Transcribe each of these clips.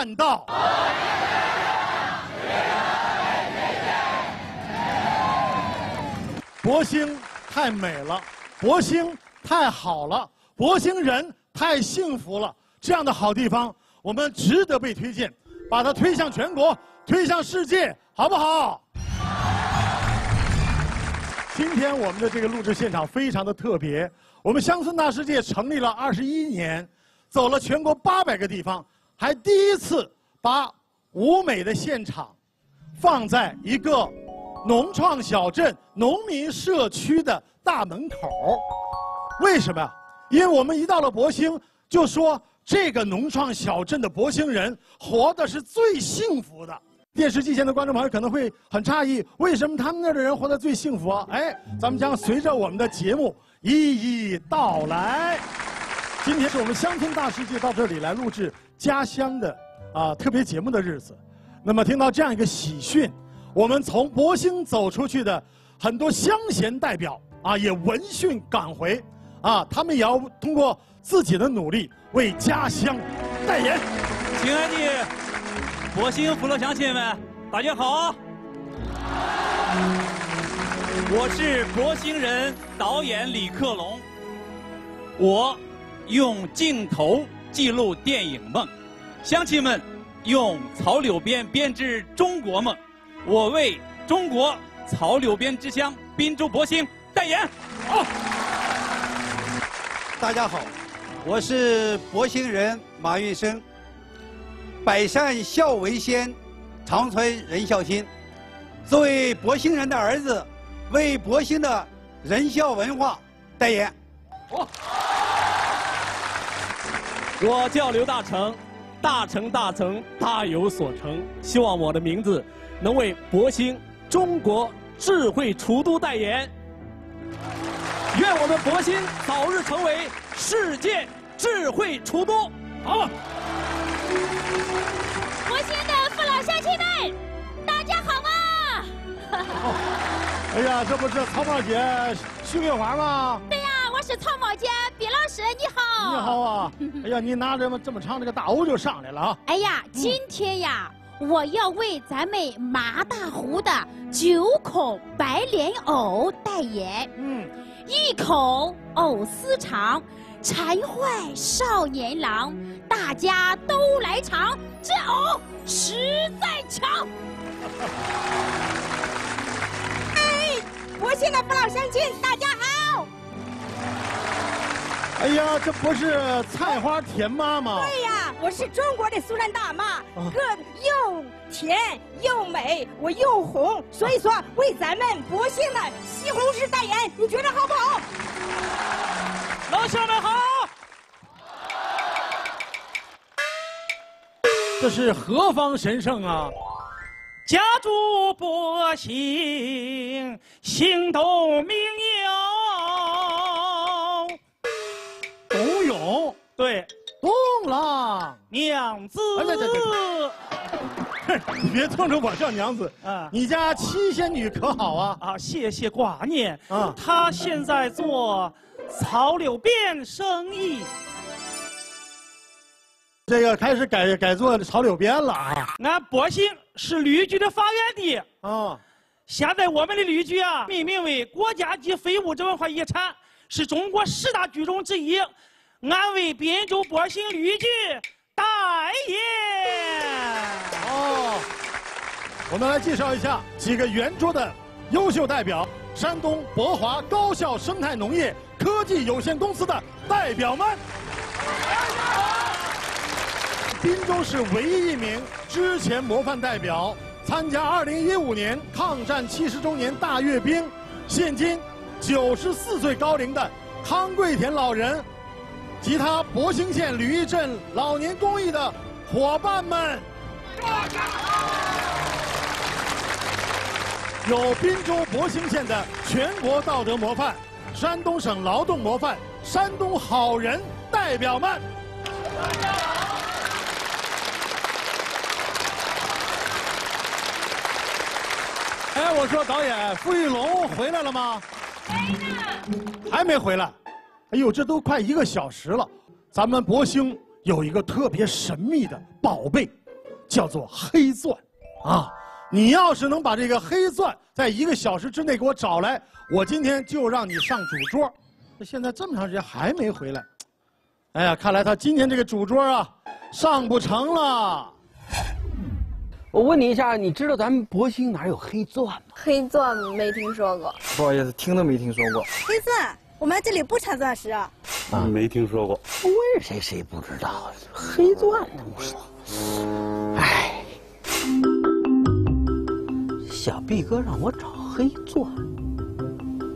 看到。博兴太美了，博兴太好了，博兴人太幸福了。这样的好地方，我们值得被推荐，把它推向全国，推向世界，好不好？今天我们的这个录制现场非常的特别，我们乡村大世界成立了二十一年，走了全国八百个地方，还第一次把舞美的现场放在一个农创小镇农民社区的大门口。为什么呀？因为我们一到了博兴，就说这个农创小镇的博兴人活的是最幸福的。电视机前的观众朋友可能会很诧异，为什么他们那儿的人活得最幸福啊？哎，咱们将随着我们的节目一一道来。今天是我们乡村大世界到这里来录制家乡的啊特别节目的日子。那么听到这样一个喜讯，我们从博兴走出去的很多乡贤代表啊，也闻讯赶回啊，他们也要通过自己的努力为家乡代言。亲爱的博兴父老乡亲们，大家好！我是博兴人导演李克龙，我用镜头记录电影梦，乡亲们用草柳编编织中国梦，我为中国草柳编之乡滨州博兴代言。好，大家好，我是博兴人马运生。百善孝为先，长存仁孝心。作为博兴人的儿子，为博兴的仁孝文化代言。我叫刘大成，大成大成，大有所成。希望我的名字能为博兴中国智慧厨都代言。愿我们博兴早日成为世界智慧厨都。好。博兴的父老乡亲们，大家好吗？哎呀，这不是草帽姐徐桂华吗？对是草帽姐毕老师，你好。你好啊！哎呀，你拿这么这么长这个大藕就上来了啊！哎呀，今天呀，我要为咱们麻大湖的九孔白莲藕代言。嗯，一口藕丝长，馋坏少年郎，大家都来尝，这藕实在强。哎，博兴的父老乡亲，大家好。哎呀，这不是菜花甜妈吗？对呀，我是中国的苏丹大妈，个又甜又美，我又红，所以说为咱们博兴的西红柿代言，你觉得好不好？老乡们好。这是何方神圣啊？家住博兴，行动名对，东郎娘子。哎对对对 你别冲着我叫娘子啊你家七仙女可好啊？啊，谢谢挂念。啊她现在做草柳编生意。这个开始改改做草柳编了啊！俺博兴是旅居的发源地，啊，现在我们的旅居啊，命名为国家级非物质文化遗产，是中国十大剧种之一。俺为滨州博兴绿菊代言。哦，我们来介绍一下几个圆桌的优秀代表：山东博华高校生态农业科技有限公司的代表们。大家好滨州市唯一一名之前模范代表，参加2015年抗战七十周年大阅兵，现今94岁高龄的康贵田老人，及他博兴县吕邑镇老年公益的伙伴们。有滨州博兴县的全国道德模范、山东省劳动模范、山东好人代表们。哎，我说导演，傅玉龙回来了吗？没呢还没回来。哎呦，这都快一个小时了。咱们博兴有一个特别神秘的宝贝，叫做黑钻，啊。你要是能把这个黑钻在一个小时之内给我找来，我今天就让你上主桌。那现在这么长时间还没回来，哎呀，看来他今天这个主桌啊上不成了。我问你一下，你知道咱们博兴哪有黑钻吗？黑钻没听说过，不好意思，听都没听说过。黑钻，我们这里不产钻石。啊，没听说过。问谁谁不知道？黑钻呢？不知道。哎。小毕哥让我找黑钻，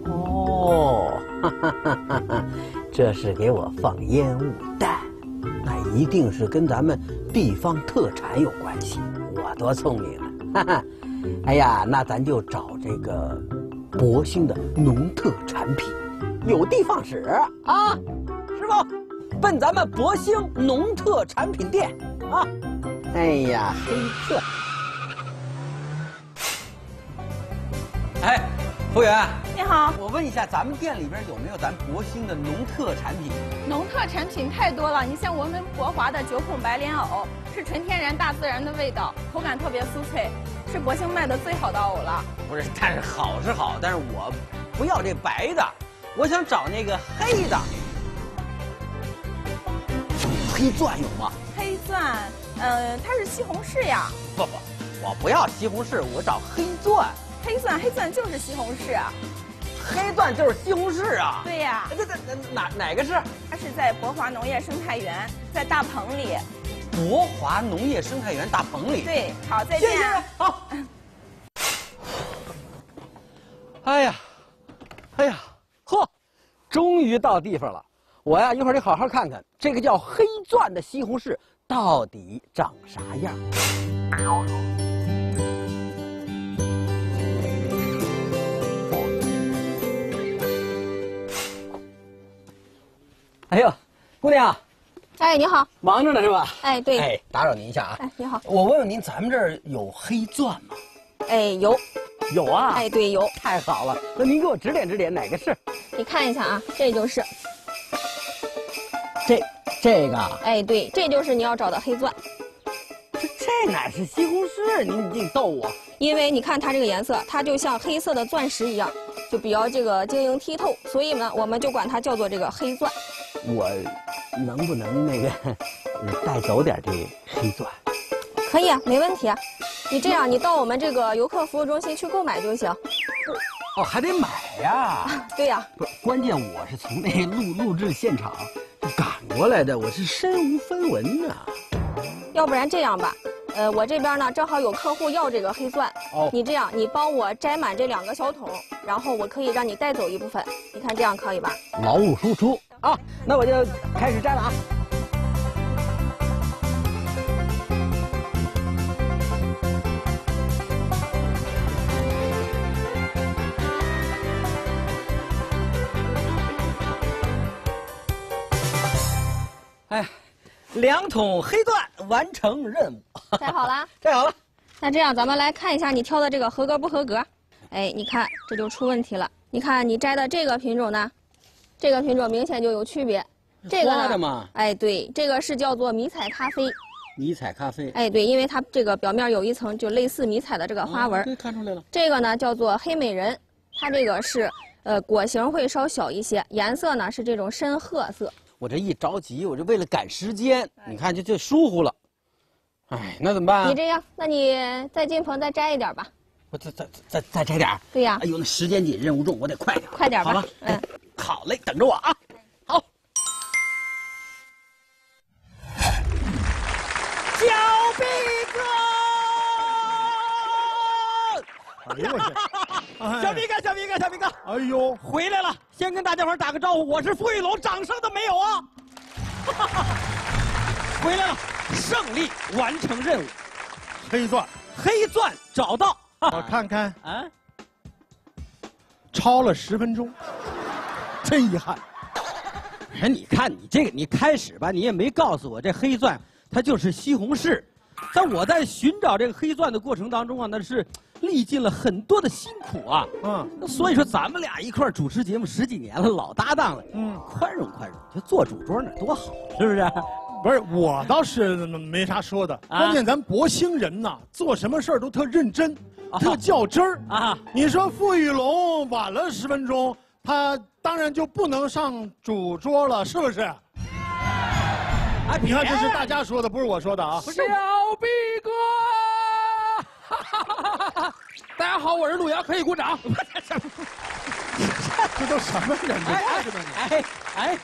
哦，哈哈哈哈哈，这是给我放烟雾弹，那一定是跟咱们地方特产有关系。我多聪明啊！哈哈，哎呀，那咱就找这个博兴的农特产品，有的放矢啊！师傅，奔咱们博兴农特产品店啊！哎呀，黑钻。哎，服务员，你好，我问一下，咱们店里边有没有咱博兴的农特产品？农特产品太多了，你像我们博华的九孔白莲藕，是纯天然大自然的味道，口感特别酥脆，是博兴卖的最好的藕了。不是，但是好是好，但是我不要这白的，我想找那个黑的。黑钻有吗？黑钻，呃，它是西红柿呀。不不，我不要西红柿，我找黑钻。黑钻，黑钻就是西红柿啊！黑钻就是西红柿啊！对呀，这这哪哪个是？它是在博华农业生态园，在大棚里。博华农业生态园大棚里。对，好，再见。谢谢。好。哎呀，哎呀，嚯，终于到地方了。我呀，一会儿得好好看看这个叫黑钻的西红柿到底长啥样。哎呦，姑娘，哎，你好，忙着呢是吧？哎，对，哎，打扰您一下啊。哎，你好，我问问您，咱们这儿有黑钻吗？哎，有，有啊。哎，对，有。太好了，那您给我指点指点，哪个是？你看一下啊，这就是。这，这个。哎，对，这就是你要找的黑钻。这这哪是西红柿？你你逗我？因为你看它这个颜色，它就像黑色的钻石一样，就比较这个晶莹剔透，所以呢，我们就管它叫做这个黑钻。我能不能那个带走点这黑钻？可以啊，没问题啊。你这样，你到我们这个游客服务中心去购买就行。哦，还得买呀？对呀。不，关键我是从那录录制现场赶过来的，我是身无分文呐。要不然这样吧，呃，我这边呢正好有客户要这个黑钻。哦。你这样，你帮我摘满这两个小桶，然后我可以让你带走一部分。你看这样可以吧？劳务输出。啊，那我就开始摘了啊！两桶黑钻完成任务，摘好了，摘好了。那这样，咱们来看一下你挑的这个合格不合格？哎，你看这就出问题了。你看你摘的这个品种呢？这个品种明显就有区别，这个呢？哎，对，这个是叫做迷彩咖啡。迷彩咖啡。哎，对，因为它这个表面有一层就类似迷彩的这个花纹。对，看出来了。这个呢叫做黑美人，它这个是呃果形会稍小一些，颜色呢是这种深褐色。我这一着急，我这为了赶时间，你看就就疏忽了。哎，那怎么办？你这样，那你再进棚再摘一点吧。我再再再再摘点对呀。哎呦，那时间紧，任务重，我得快点。快点吧。好了，嗯。好嘞，等着我啊！好，小毕哥，哎呦我去！小毕哥，小毕哥，小毕哥，哎呦，回来了！先跟大家伙打个招呼，我是傅玉龙，掌声都没有啊！回来了，胜利完成任务，黑钻，黑钻找到，我看看 啊，超了十分钟，真遗憾。哎，你看你这个，你开始吧，你也没告诉我这黑钻它就是西红柿。但我在寻找这个黑钻的过程当中啊，那是历尽了很多的辛苦啊。嗯，所以说咱们俩一块主持节目十几年了，老搭档了。嗯，宽容宽容，就坐主桌那多好，是不是？不是，我倒是没啥说的。关键咱博兴人呐，做什么事儿都特认真，特较真儿啊。你说傅玉龙晚了十分钟，他当然就不能上主桌了，是不是？哎，你看，这是大家说的，不是我说的啊。小毕哥，大家好，我是陆遥，可以鼓掌。这都什么人？哎哎哎，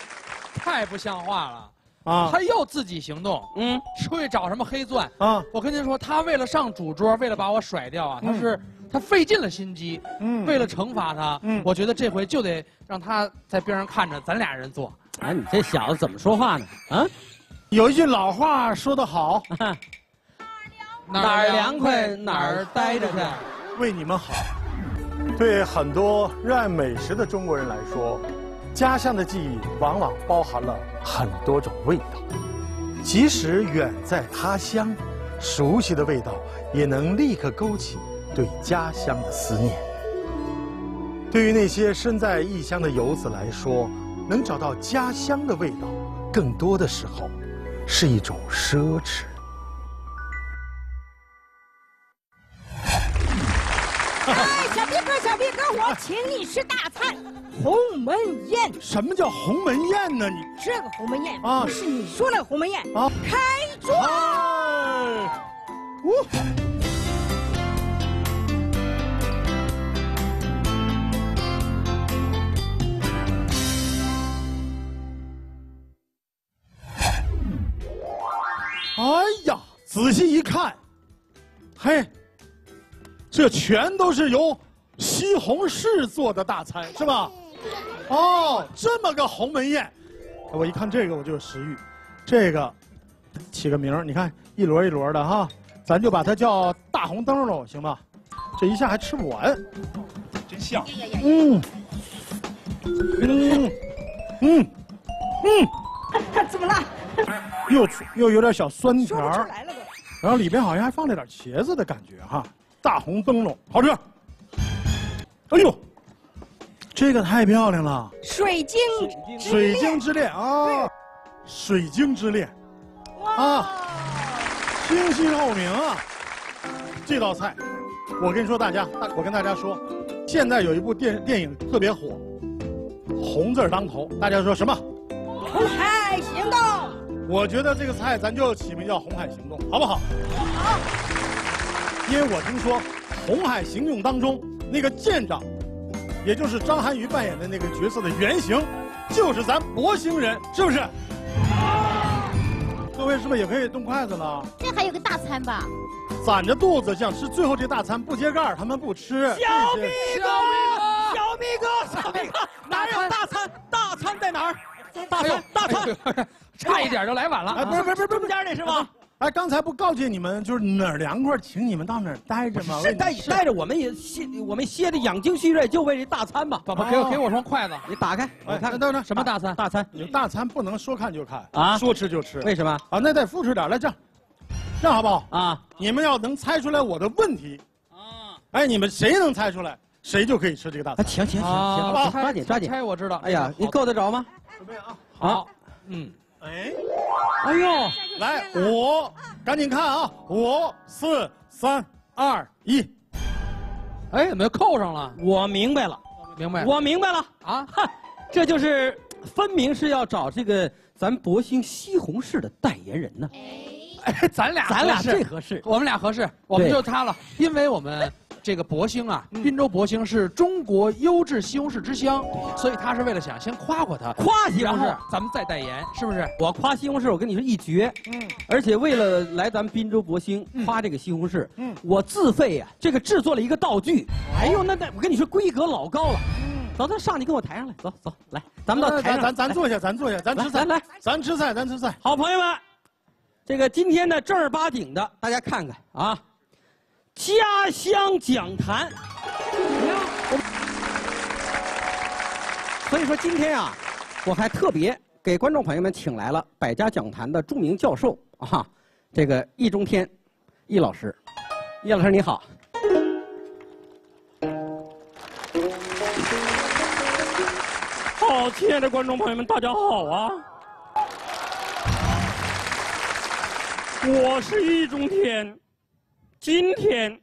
太不像话了啊！他又自己行动，嗯，出去找什么黑钻啊？我跟您说，他为了上主桌，为了把我甩掉啊，他是他费尽了心机，嗯，为了惩罚他，嗯，我觉得这回就得让他在边上看着咱俩人做。哎，你这小子怎么说话呢？啊？有一句老话说得好，哪儿凉快哪儿待着去，为你们好。对很多热爱美食的中国人来说，家乡的记忆往往包含了很多种味道。即使远在他乡，熟悉的味道也能立刻勾起对家乡的思念。对于那些身在异乡的游子来说，能找到家乡的味道，更多的时候。是一种奢侈。哎，小毕哥，小毕哥，我请你吃大餐——鸿门宴。什么叫鸿门宴呢？你这个鸿门宴啊，是你说的鸿门宴啊？开桌！哎呀，仔细一看，嘿，这全都是由西红柿做的大餐，是吧？哦，这么个鸿门宴，我一看这个我就有食欲。这个起个名儿，你看一摞一摞的哈，咱就把它叫大红灯笼，行吧？这一下还吃不完，真香。嗯，嗯，嗯，嗯，怎么了？又又有点小酸甜儿，然后里边好像还放了点茄子的感觉哈，大红灯笼好吃。哎呦，这个太漂亮了，水晶水晶之恋啊，水晶之恋，啊，清晰透明啊，这道菜，我跟你说大家，我跟大家说，现在有一部电电影特别火，红字当头，大家说什么？红海行动。我觉得这个菜咱就起名叫《红海行动》，好不好？好。因为我听说，《红海行动》当中那个舰长，也就是张涵予扮演的那个角色的原型，就是咱博兴人，是不是？各位是不是也可以动筷子了？这还有个大餐吧？攒着肚子想吃最后这大餐，不揭盖他们不吃。小米哥，小米哥，小米哥，哪有大餐？大餐在哪儿？大餐，大餐。差一点就来晚了，不是不是不是中间那是吗？哎，刚才不告诫你们，就是哪儿凉快，请你们到哪儿待着吗？是待待着，我们也歇，我们歇的养精蓄锐，就为这大餐嘛。爸爸，给我给我双筷子，你打开，我看等等，什么大餐？大餐，有大餐不能说看就看啊，说吃就吃。为什么？啊，那得付出点来，这样，这样好不好？啊，你们要能猜出来我的问题，啊，哎，你们谁能猜出来，谁就可以吃这个大餐。行行行行，好吧，抓紧抓紧。猜我知道。哎呀，你够得着吗？准备啊，好，嗯。哎，哎呦，来五，赶紧看啊！五四三二一，哎，怎么又扣上了？我明白了，明白，我明白了啊！这就是分明是要找这个咱博兴西红柿的代言人呢。哎，咱俩咱俩最合适，我们俩合适，我们就他了，因为我们。这个博兴啊，滨州博兴是中国优质西红柿之乡，所以他是为了想先夸夸他，夸西红柿，咱们再代言，是不是？我夸西红柿，我跟你说一绝，嗯，而且为了来咱们滨州博兴夸这个西红柿，嗯，我自费呀，这个制作了一个道具，哎呦，那那我跟你说规格老高了，嗯，走走，上去跟我抬上来，走走，来，咱们到台上，咱咱坐下，咱坐下，咱吃菜，来，咱吃菜，咱吃菜，好朋友们，这个今天呢正儿八经的，大家看看啊。家乡讲坛，所以说今天啊，我还特别给观众朋友们请来了百家讲坛的著名教授啊，这个易中天，易老师，易老师你好。好，亲爱的观众朋友们，大家好啊！我是易中天，今天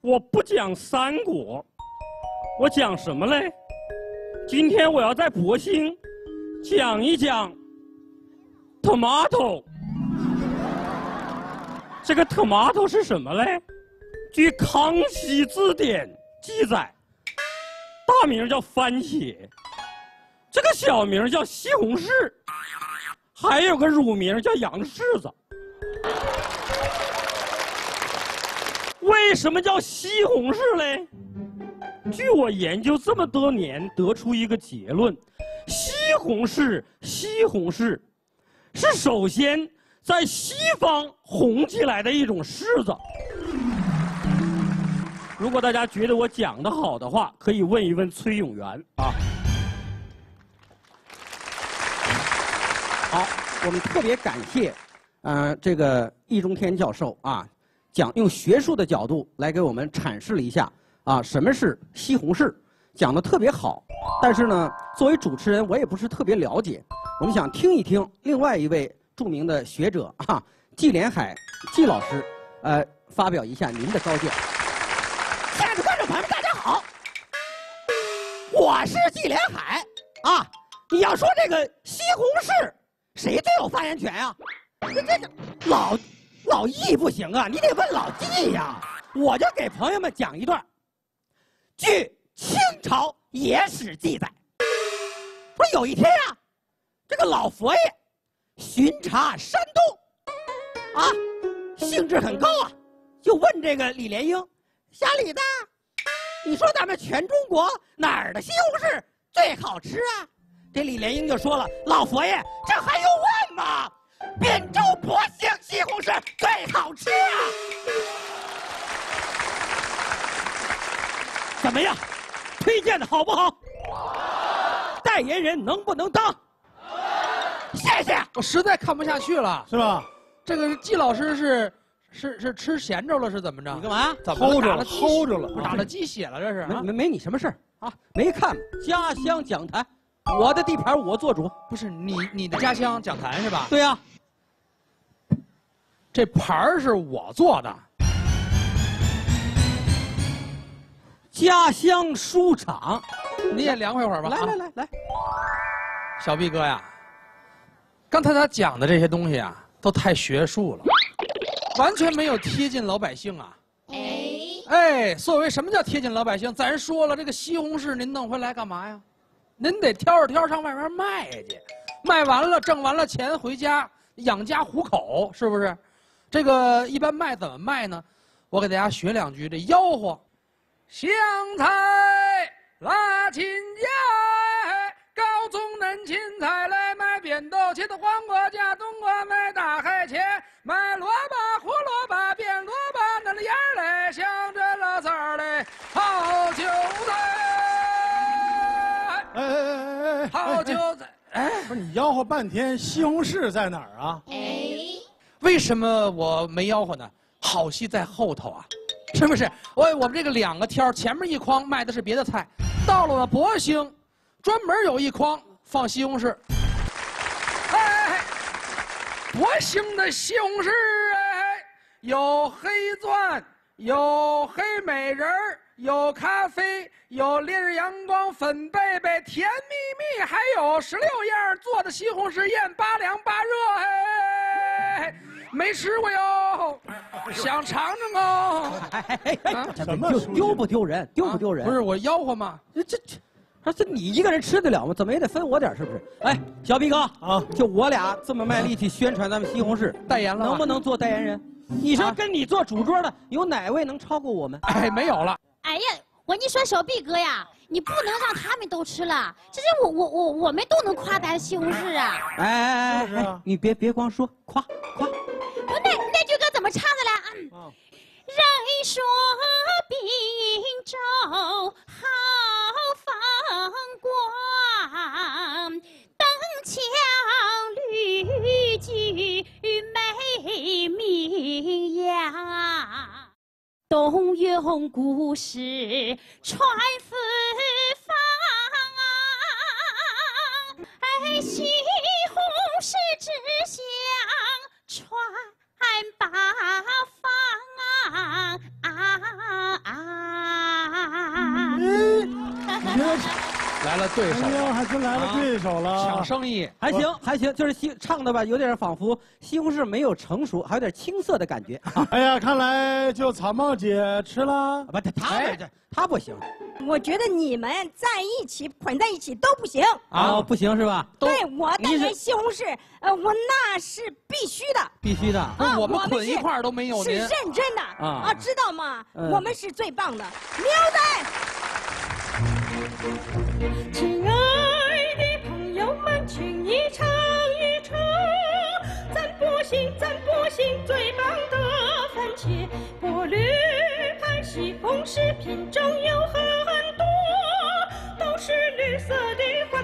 我不讲三国，我讲什么嘞？今天我要在博兴讲一讲 tomato。这个 tomato 是什么嘞？据《康熙字典》记载，大名叫番茄，这个小名叫西红柿，还有个乳名叫洋柿子。为什么叫西红柿嘞？据我研究这么多年，得出一个结论：西红柿，西红柿，是首先在西方红起来的一种柿子。如果大家觉得我讲的好的话，可以问一问崔永元啊。好，我们特别感谢，呃，这个易中天教授啊，讲用学术的角度来给我们阐释了一下。啊，什么是西红柿？讲的特别好，但是呢，作为主持人，我也不是特别了解。我们想听一听另外一位著名的学者啊，季连海季老师，呃，发表一下您的高见。亲爱的观众朋友们，大家好，我是季连海啊。你要说这个西红柿，谁最有发言权呀？这这个老老易不行啊，你得问老季呀。我就给朋友们讲一段。据清朝野史记载，说有一天啊，这个老佛爷巡查山东，啊，兴致很高啊，就问这个李莲英：“小李子，你说咱们全中国哪儿的西红柿最好吃啊？”这李莲英就说了：“老佛爷，这还用问吗？汴州博兴西红柿最好吃啊！”怎么样？推荐的好不好？代言人能不能当？谢谢。我实在看不下去了，是吧？这个季老师是是是吃闲着了，是怎么着？你干嘛？怎么着了？hold 着了？打了鸡血了？这是？没没没你什么事儿啊？没看家乡讲坛，我的地盘我做主。不是你你的家乡讲坛是吧？对呀。这盘儿是我做的。家乡书场，你也凉快会儿吧。来来来来，小毕哥呀，刚才他讲的这些东西啊，都太学术了，完全没有贴近老百姓啊。哎，哎，所谓什么叫贴近老百姓？咱说了，这个西红柿您弄回来干嘛呀？您得挑着挑上外面卖去，卖完了挣完了钱回家养家糊口，是不是？这个一般卖怎么卖呢？我给大家学两句这吆喝。香菜辣青椒，高宗嫩青菜来买扁豆，茄子黄瓜加冬瓜买大海茄，买萝卜胡萝卜变萝卜嫩了芽嘞，香着辣子儿嘞，哎哎，好韭菜。哎，不是你吆喝半天，西红柿在哪儿啊？哎，为什么我没吆喝呢？好戏在后头啊。是不是？喂我们这个两个挑前面一筐卖的是别的菜，到了博兴，专门有一筐放西红柿。哎，博兴的西红柿哎，有黑钻，有黑美人有咖啡，有烈日阳光粉贝贝，甜蜜蜜，还有十六样做的西红柿宴，八凉八热哎。没吃过哟，想尝尝哦。怎么丢不丢人？丢不丢人？不是我吆喝吗？这这，这这你一个人吃得了吗？怎么也得分我点是不是？哎，小毕哥啊，就我俩这么卖力气宣传咱们西红柿，代言了，能不能做代言人？你说跟你做主桌的有哪位能超过我们？哎，没有了。哎呀，我跟你说，小毕哥呀，你不能让他们都吃了，这是我我我我们都能夸咱西红柿啊。哎哎哎，你别别光说，夸夸。不，那那句歌怎么唱的来？嗯。人说滨州好风光，灯墙绿菊美名扬。从故事传四方啊！哎，西红柿之乡传八方啊！来了对手，哎呦，还真来了对手了，抢生意。还行还行，就是西唱的吧，有点仿佛西红柿没有成熟，还有点青涩的感觉。哎呀，看来就草帽姐吃了，不，他他他不行，我觉得你们在一起捆在一起都不行。啊，不行是吧？对我代言西红柿，呃，我那是必须的，必须的。啊，我们捆一块都没有是认真的。啊，知道吗？我们是最棒的，牛仔。番茄，菠绿派西红柿品种有很多，都是绿色的环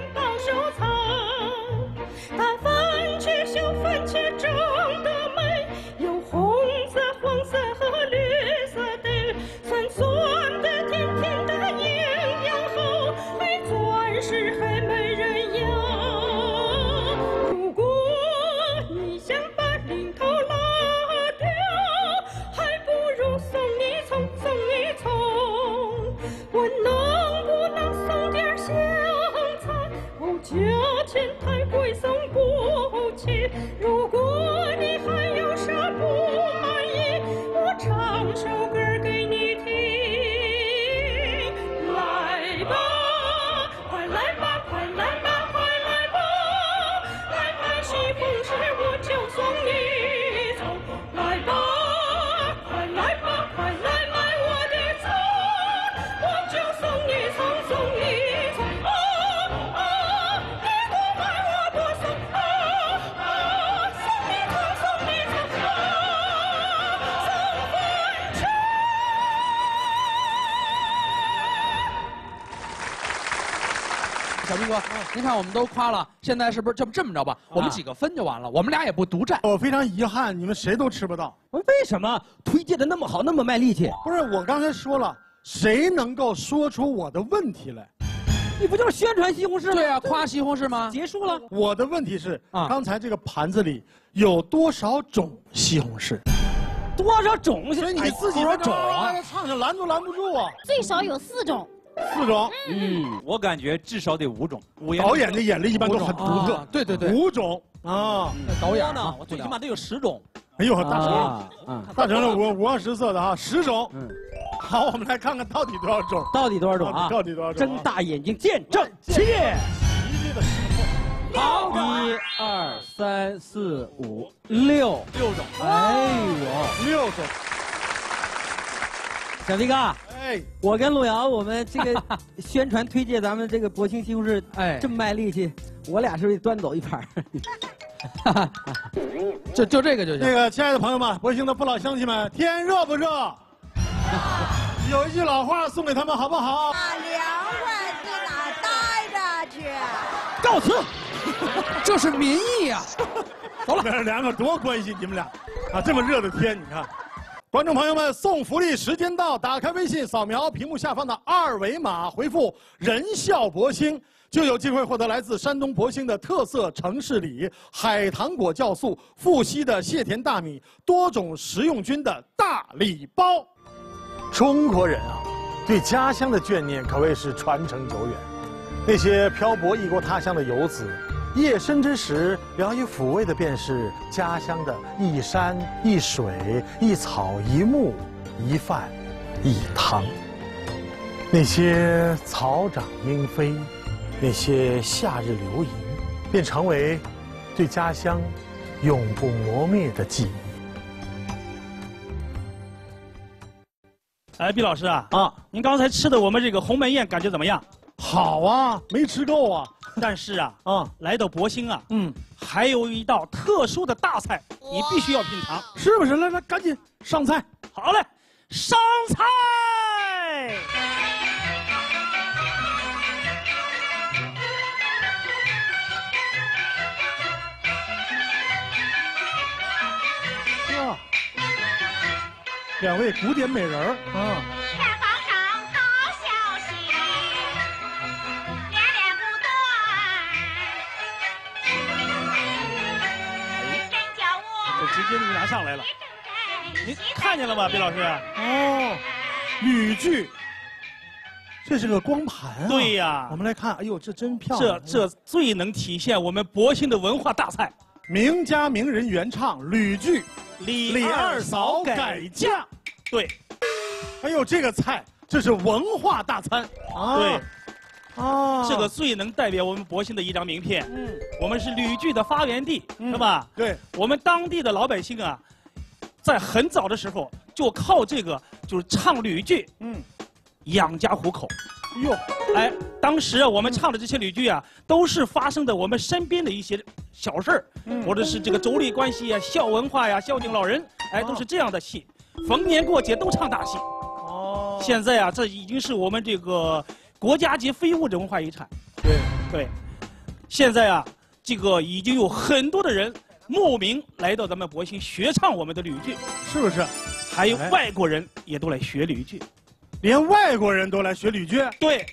前太贵，送不起。如果兵哥，您看我们都夸了，现在是不是这么这么着吧？我们几个分就完了，我们俩也不独占。我非常遗憾，你们谁都吃不到。为什么推荐的那么好，那么卖力气？不是，我刚才说了，谁能够说出我的问题来？你不就是宣传西红柿吗？对啊，夸西红柿吗？结束了。我的问题是，刚才这个盘子里有多少种西红柿？多少种？所以你自己说种啊，唱着拦都拦不住啊。最少有四种。四种，嗯，我感觉至少得五种。导演的眼力一般都很独特，对对对，五种啊。导演呢，我最起码得有十种。哎呦，大成，大成了五五光十色的哈，十种。嗯，好，我们来看看到底多少种？到底多少种啊？到底多少种？睁大眼睛见证奇。奇迹的时刻。好，一二三四五六六种。哎呦，六种。小迪哥，哎，我跟陆遥，我们这个 宣传推介咱们这个博兴西红柿，哎，这么卖力气，我俩是不是端走一盘？就就这个就行。那个，亲爱的朋友们，博兴的父老乡亲们，天热不热？有一句老话送给他们，好不好？凉快就哪待着去？告辞。这是民意呀。走了，两个多关心你们俩啊！这么热的天，你看。观众朋友们，送福利时间到！打开微信，扫描屏幕下方的二维码，回复“人孝博兴”，就有机会获得来自山东博兴的特色城市礼——海棠果酵素、富硒的蟹田大米、多种食用菌的大礼包。中国人啊，对家乡的眷念可谓是传承久远。那些漂泊异国他乡的游子。夜深之时，聊以抚慰的便是家乡的一山一水一草一木一饭一汤。那些草长莺飞，那些夏日流萤，便成为对家乡永不磨灭的记忆。哎，毕老师啊，啊，您刚才吃的我们这个鸿门宴感觉怎么样？好啊，没吃够啊。但是啊，啊，来到博兴啊，嗯，还有一道特殊的大菜，你必须要品尝，是不是？来来，赶紧上菜。好嘞，上菜。哇，两位古典美人儿啊。时间就拿上来了。您看见了吗，毕老师？哦，吕剧。这是个光盘啊！对呀，我们来看，哎呦，这真漂亮！这这最能体现我们博兴的文化大菜，名家名人原唱吕剧《李二嫂改嫁》。对，哎呦，这个菜这是文化大餐啊！对，啊，这个最能代表我们博兴的一张名片。嗯，我们是吕剧的发源地，是吧？对，我们当地的老百姓啊，在很早的时候就靠这个就是唱吕剧。嗯。养家糊口，哟，哎，当时啊我们唱的这些吕剧啊，都是发生的我们身边的一些小事儿，或者是这个妯娌关系呀、孝文化呀、孝敬老人，哎，都是这样的戏。逢年过节都唱大戏。哦，现在啊，这已经是我们这个国家级非物质文化遗产。对对，现在啊，这个已经有很多的人慕名来到咱们博兴学唱我们的吕剧，是不是？还有外国人也都来学吕剧。连外国人都来学吕剧，对。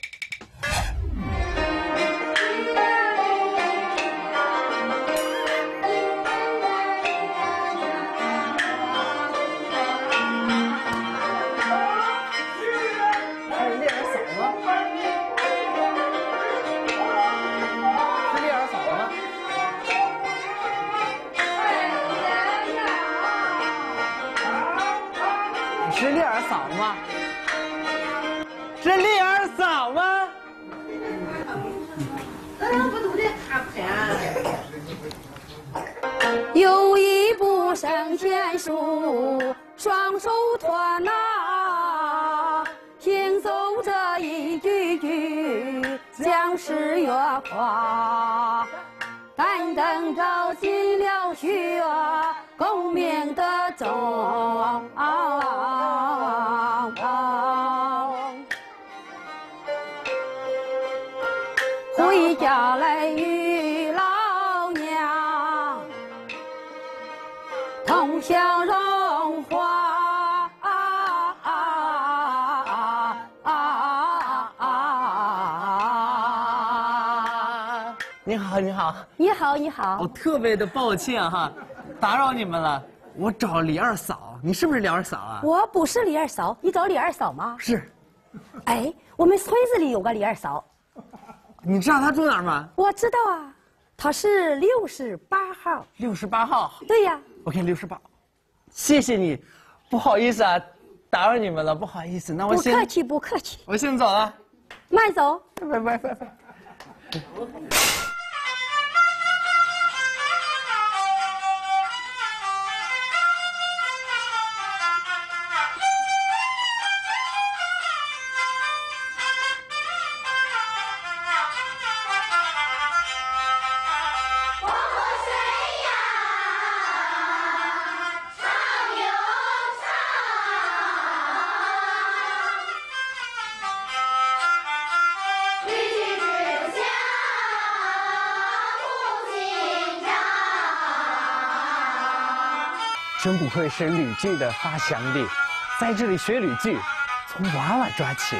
花好，你好，你好。我特别的抱歉哈，打扰你们了。我找李二嫂，你是不是李二嫂啊？我不是李二嫂，你找李二嫂吗？是。哎，我们村子里有个李二嫂。你知道她住哪儿吗？我知道啊，她是六十八号。六十八号。对呀。OK，六十八，谢谢你，不好意思啊，打扰你们了，不好意思，那我先不客气，不客气，我先走了，慢走，拜拜拜拜。不愧是吕剧的发祥地，在这里学吕剧，从娃娃抓起。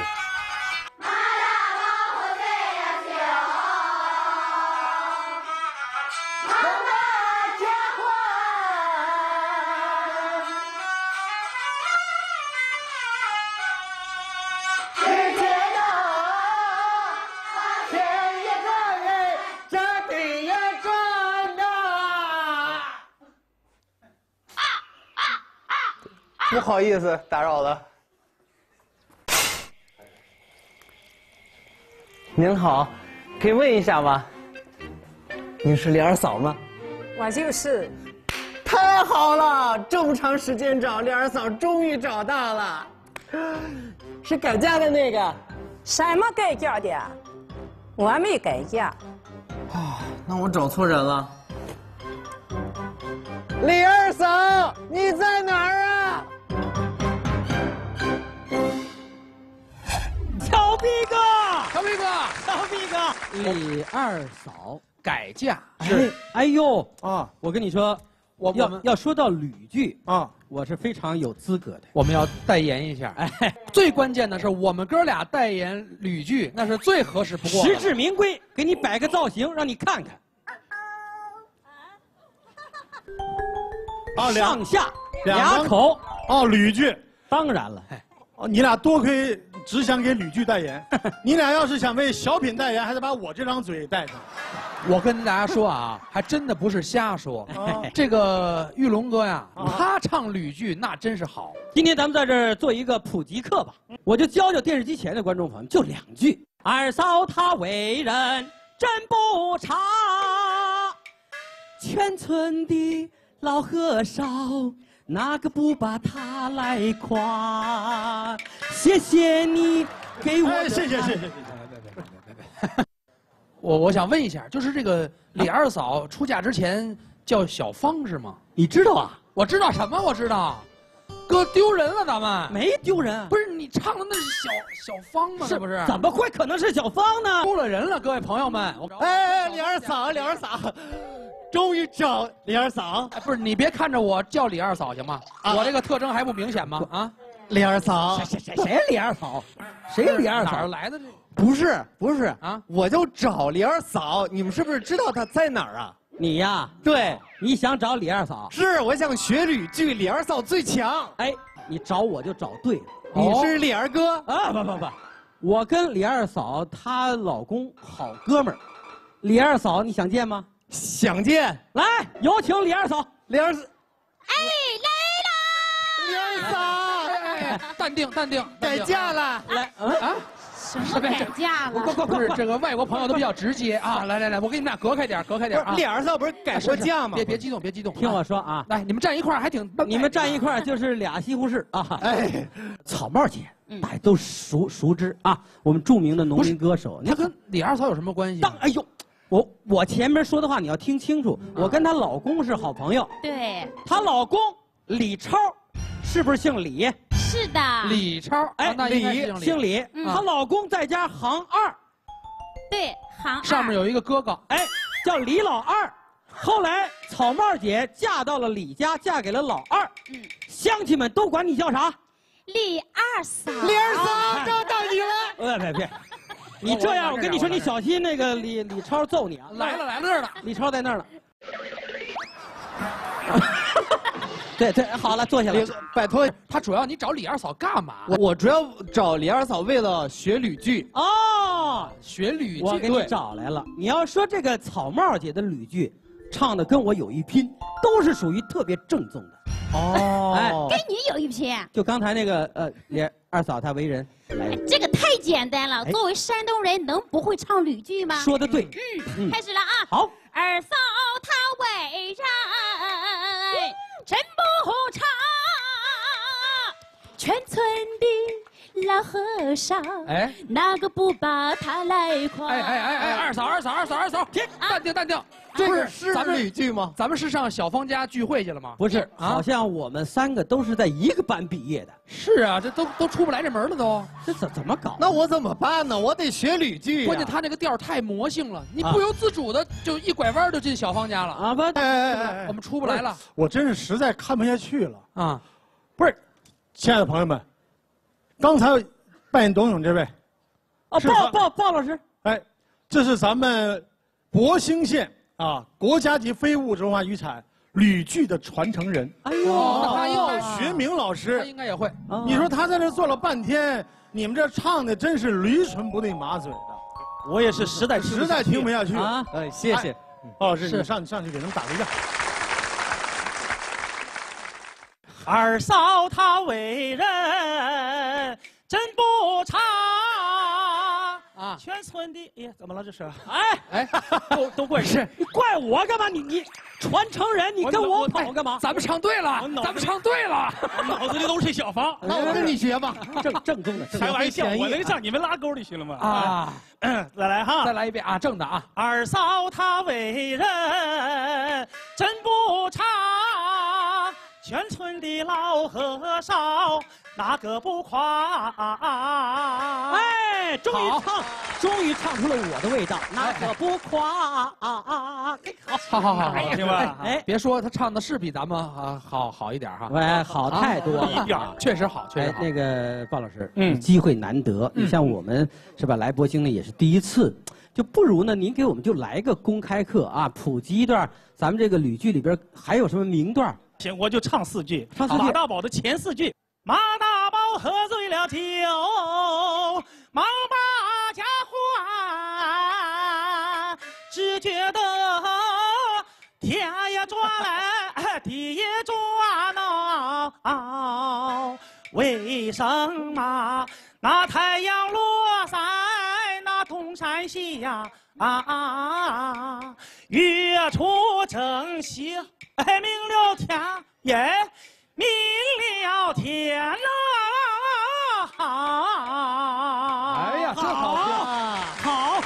好意思，打扰了。您好，可以问一下吗？你是李二嫂吗？我就是。太好了，这么长时间找李二嫂，终于找到了。是改嫁的那个？什么改嫁的？我没改嫁。啊，那我找错人了。李二嫂，你在哪儿啊？小毕哥，小毕哥，小毕哥，李二嫂改嫁是？哎呦啊！我跟你说，我要要说到吕剧啊，我是非常有资格的。我们要代言一下，哎，最关键的是我们哥俩代言吕剧，那是最合适不过。实至名归，给你摆个造型，让你看看。啊，上下两口哦，吕剧。当然了，哦，你俩多亏只想给吕剧代言，你俩要是想为小品代言，还得把我这张嘴带上。我跟大家说啊，还真的不是瞎说。这个玉龙哥呀，他唱吕剧那真是好。今天咱们在这儿做一个普及课吧，我就教教电视机前的观众朋友，就两句：二嫂她为人真不差，全村的老和尚哪个不把她来夸？谢谢你给我。谢谢谢谢谢谢。我我想问一下，就是这个李二嫂出嫁之前叫小芳是吗？你知道啊？我知道什么？我知道，哥丢人了，咱们没丢人。不是你唱的那是小小芳吗？是不是？怎么会可能是小芳呢？丢了人了，各位朋友们。哎，李二嫂，李二嫂，终于找李二嫂。不是你别看着我叫李二嫂行吗？我这个特征还不明显吗？啊，李二嫂，谁谁谁李二嫂？谁李二嫂？哪儿来的这？不是不是啊，我就找李二嫂，你们是不是知道她在哪儿啊？你呀，对，你想找李二嫂？是，我想学吕剧，李二嫂最强。哎，你找我就找对了，你是李二哥啊？不不不，我跟李二嫂她老公好哥们儿，李二嫂你想见吗？想见，来有请李二嫂。李二嫂，哎，来了！李二嫂，哎，淡定淡定，改嫁了，来，嗯啊。什么改嫁了？不是这个外国朋友都比较直接啊！来来来，我给你们俩隔开点，隔开点啊！李二嫂不是改过嫁吗？别别激动，别激动，听我说啊！来，你们站一块儿还挺，你们站一块儿就是俩西红柿啊！哎，草帽姐，大家都熟熟知啊，我们著名的农民歌手。他跟李二嫂有什么关系？哎呦，我我前面说的话你要听清楚，我跟她老公是好朋友。对，她老公李超，是不是姓李？是的，李超，哎，李姓李，她老公在家行二，对，行二，上面有一个哥哥，哎，叫李老二。后来草帽姐嫁到了李家，嫁给了老二，嗯，乡亲们都管你叫啥？李二嫂。李二嫂，找到你了。别别别，你这样，我跟你说，你小心那个李李超揍你啊！来了来那儿了，李超在那儿了。对对，好了，坐下来。拜托，他主要你找李二嫂干嘛？我我主要找李二嫂为了学吕剧。哦，学吕剧，我给你找来了。你要说这个草帽姐的吕剧，唱的跟我有一拼，都是属于特别正宗的。哦，哎，跟你有一拼。就刚才那个呃，李二嫂她为人，来，这个太简单了。作为山东人，能不会唱吕剧吗？说的对。嗯，开始了啊。好。二嫂她为人真不差，全村的老和尚，哎，哪个不把她来夸？哎哎哎哎，二嫂二嫂二嫂二嫂，停，淡定淡定。这个是咱们吕剧吗？咱们是上小芳家聚会去了吗？不是，好像我们三个都是在一个班毕业的。是啊，这都都出不来这门了都。这怎怎么搞？那我怎么办呢？我得学吕剧。关键他那个调太魔性了，你不由自主的就一拐弯就进小芳家了啊！不，哎哎哎，我们出不来了。我真是实在看不下去了啊！不是，亲爱的朋友们，刚才扮演董永这位，啊，鲍鲍鲍老师，哎，这是咱们博兴县。啊，国家级非物质文化遗产吕剧的传承人。哎呦，学明老师，他应该也会。你说他在这坐了半天，你们这唱的真是驴唇不对马嘴的。我也是实在实在听不下去啊！哎，谢谢，鲍老师，你上上去给他们打个样。二嫂她为人真不差。啊！全村的，哎呀，怎么了这是？哎哎，都都怪是，你怪我干嘛？你你传承人，你跟我跑干嘛？咱们唱对了，咱们唱对了，脑子里都是小芳。那我跟你学吧，正正宗的。开玩笑，我能上你们拉钩里去了吗？啊！再 来哈，再来一遍啊，正的啊。二嫂她为人真不差，全村的老和尚哪个不夸？哎，终于唱，终于唱出了我的味道，哪个不夸？啊啊啊！好，好，好，好，行吧？哎，别说他唱的是比咱们啊好好一点哈，哎，好太多了，确实好，确实好。那个鲍老师，嗯，机会难得，你像我们是吧？来博兴呢也是第一次，就不如呢，您给我们就来个公开课啊，普及一段咱们这个吕剧里边还有什么名段行，我就唱四句。唱四句马大宝的前四句：马大宝喝醉了酒，忙把家还，只觉得天也转来，地也转呐，为什么那太阳落在那东山西呀？啊，月出正西，哎，明了天耶，明了天呐！哎呀，这好听好。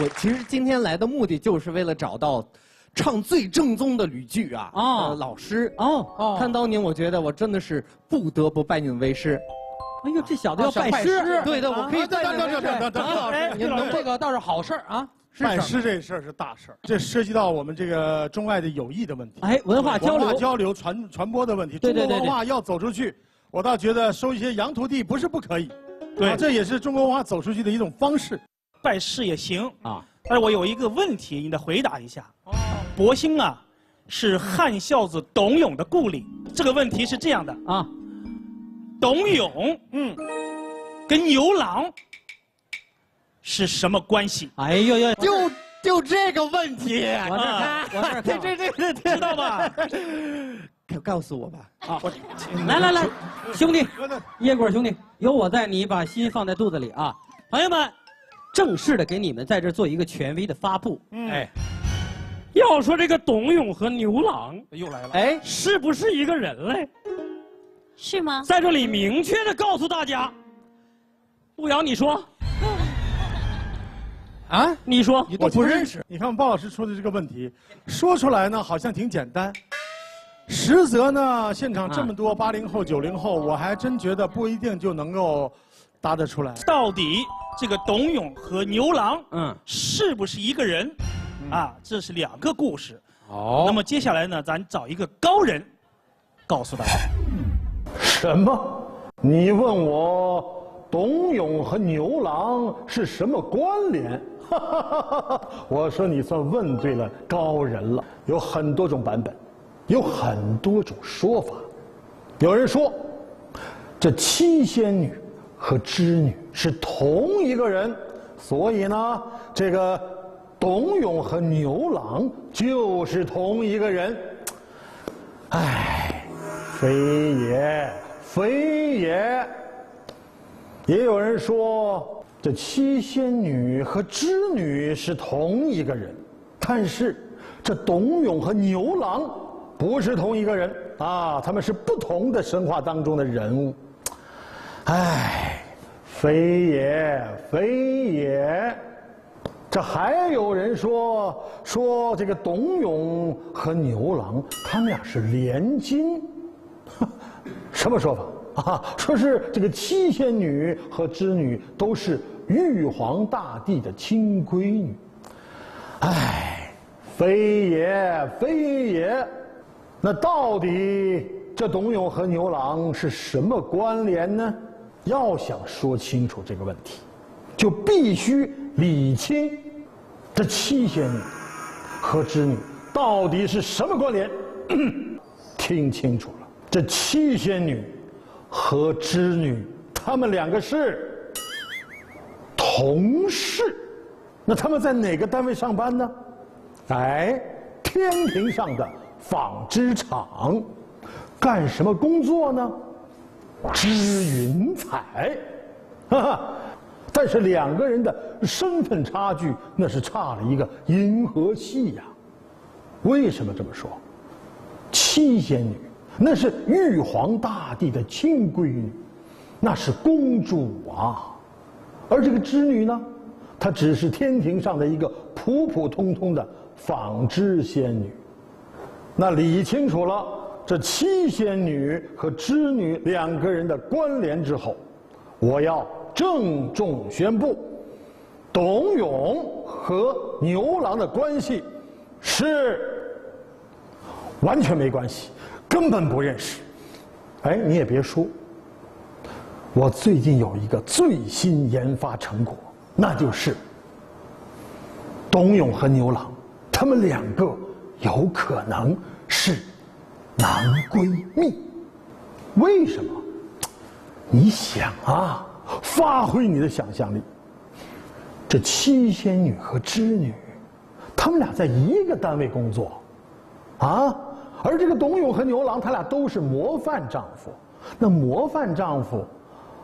我其实今天来的目的就是为了找到唱最正宗的吕剧啊！哦呃老师哦哦，看到您，我觉得我真的是不得不拜您为师。哎呦，这小子要啊拜师，对的，我可以啊等等等等等等等老师，哎，您能这个倒是好事儿啊。拜师这事儿是大事儿，这涉及到我们这个中外的友谊的问题，哎，文化交流文化流，交流传传播的问题。对对对中国文化要走出去，我倒觉得收一些洋徒弟不是不可以，对啊这也是中国文化走出去的一种方式。拜师也行啊，但是我有一个问题，你得回答一下。哦博兴啊，是汉孝子董永的故里。这个问题是这样的啊，董永，嗯，跟牛郎是什么关系？哎呦呦，就就这个问题，我这儿看，我这儿看，这这这知道吧？告告诉我吧。啊，来来来，兄弟，椰果兄弟，有我在，你把心放在肚子里啊！朋友们，正式的给你们在这儿做一个权威的发布。哎，要说这个董永和牛郎，又来了。哎，是不是一个人类？是吗？在这里明确的告诉大家，陆遥，你说，啊，你说，我不认识。你看鲍老师说的这个问题，说出来呢好像挺简单，实则呢现场这么多八零后、九零后，我还真觉得不一定就能够答得出来。到底这个董永和牛郎，嗯，是不是一个人？啊，这是两个故事。哦，那么接下来呢，咱找一个高人，告诉大家。什么？你问我董永和牛郎是什么关联？我说你算问对了高人了。有很多种版本，有很多种说法。有人说，这七仙女和织女是同一个人，所以呢，这个董永和牛郎就是同一个人。唉。非也，非也。也有人说，这七仙女和织女是同一个人，但是这董永和牛郎不是同一个人啊，他们是不同的神话当中的人物。唉，非也，非也。这还有人说说这个董永和牛郎，他们俩是连襟。什么说法啊？说是这个七仙女和织女都是玉皇大帝的亲闺女。唉，非也，非也。那到底这董永和牛郎是什么关联呢？要想说清楚这个问题，就必须理清这七仙女和织女到底是什么关联。听清楚了。这七仙女和织女，她们两个是同事。那他们在哪个单位上班呢？哎，天庭上的纺织厂。干什么工作呢？织云彩。哈哈。但是两个人的身份差距，那是差了一个银河系呀。为什么这么说？七仙女。那是玉皇大帝的亲闺女，那是公主啊，而这个织女呢，她只是天庭上的一个普普通通的纺织仙女。那理清楚了这七仙女和织女两个人的关联之后，我要郑重宣布，董永和牛郎的关系是完全没关系。根本不认识，哎，你也别说，我最近有一个最新研发成果，那就是董永和牛郎，他们两个有可能是男闺蜜。为什么？你想啊，发挥你的想象力。这七仙女和织女，他们俩在一个单位工作，啊，而这个董永和牛郎，他俩都是模范丈夫。那模范丈夫，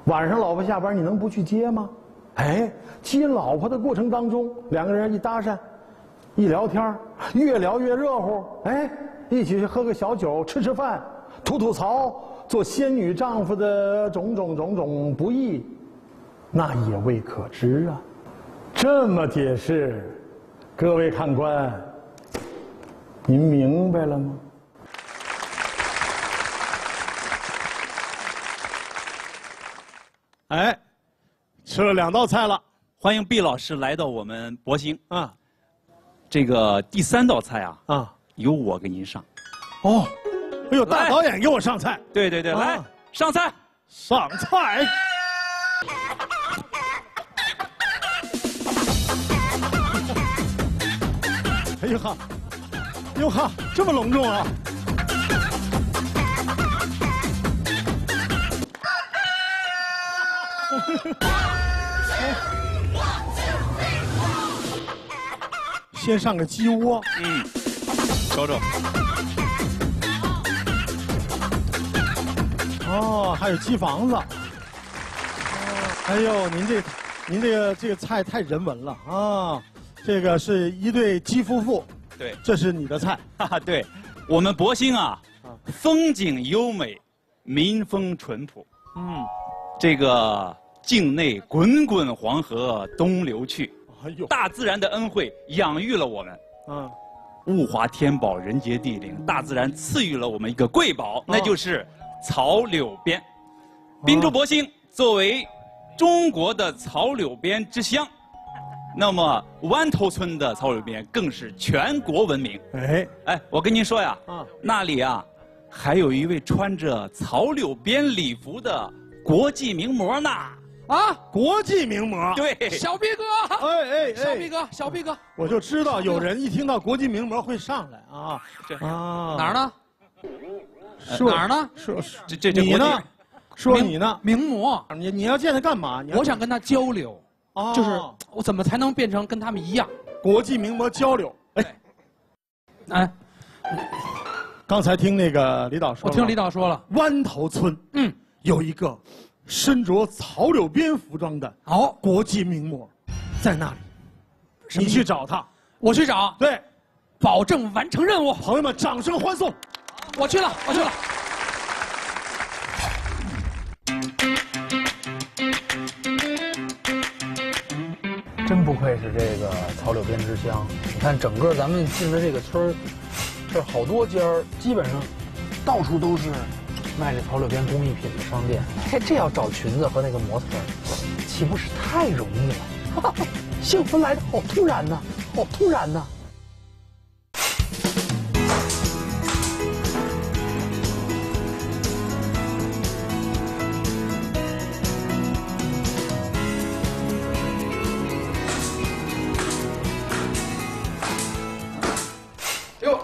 晚上老婆下班，你能不去接吗？哎，接老婆的过程当中，两个人一搭讪，一聊天越聊越热乎，哎，一起去喝个小酒，吃吃饭，吐吐槽，做仙女丈夫的种种种种不易，那也未可知啊。这么解释，各位看官，您明白了吗？哎，吃了两道菜了，欢迎毕老师来到我们博兴啊。这个第三道菜啊，啊，由我给您上。哦，哎呦，大导演给我上菜。对对对，来上菜，上菜。哎呦哈，哟哈，这么隆重啊！先上个鸡窝，嗯，瞅瞅。哦，还有鸡房子。哎呦，您这，您这个这个菜太人文了啊！这个是一对鸡夫妇，对，这是你的菜，哈哈，对，我们博兴啊，风景优美，民风淳朴，嗯，这个境内滚滚黄河东流去，大自然的恩惠养育了我们，嗯，物华天宝人杰地灵，大自然赐予了我们一个瑰宝，那就是草柳边，滨州博兴作为中国的草柳边之乡。那么湾头村的草柳边更是全国闻名。哎。哎，我跟您说呀，啊，那里啊，还有一位穿着草柳边礼服的国际名模呢。啊，国际名模。对，小毕哥。哎哎哎，小毕哥，小毕哥。我就知道有人一听到国际名模会上来啊。啊，哪儿呢？哪儿呢？说这这这你呢？说你呢？名模。你你要见他干嘛？我想跟他交流。就是我怎么才能变成跟他们一样？国际名模交流。哎，哎，刚才听那个李导说，我听李导说了，湾头村嗯有一个身着草柳边服装的哦国际名模，在那里，你去找他，我去找，对，保证完成任务。朋友们，掌声欢送！我去了，我去了。真不愧是这个草柳编之乡，你看整个咱们进的这个村儿，这好多家儿，基本上到处都是卖这草柳边工艺品的商店。这这要找裙子和那个模特，岂不是太容易了？幸福来的好突然呐，好突然呐！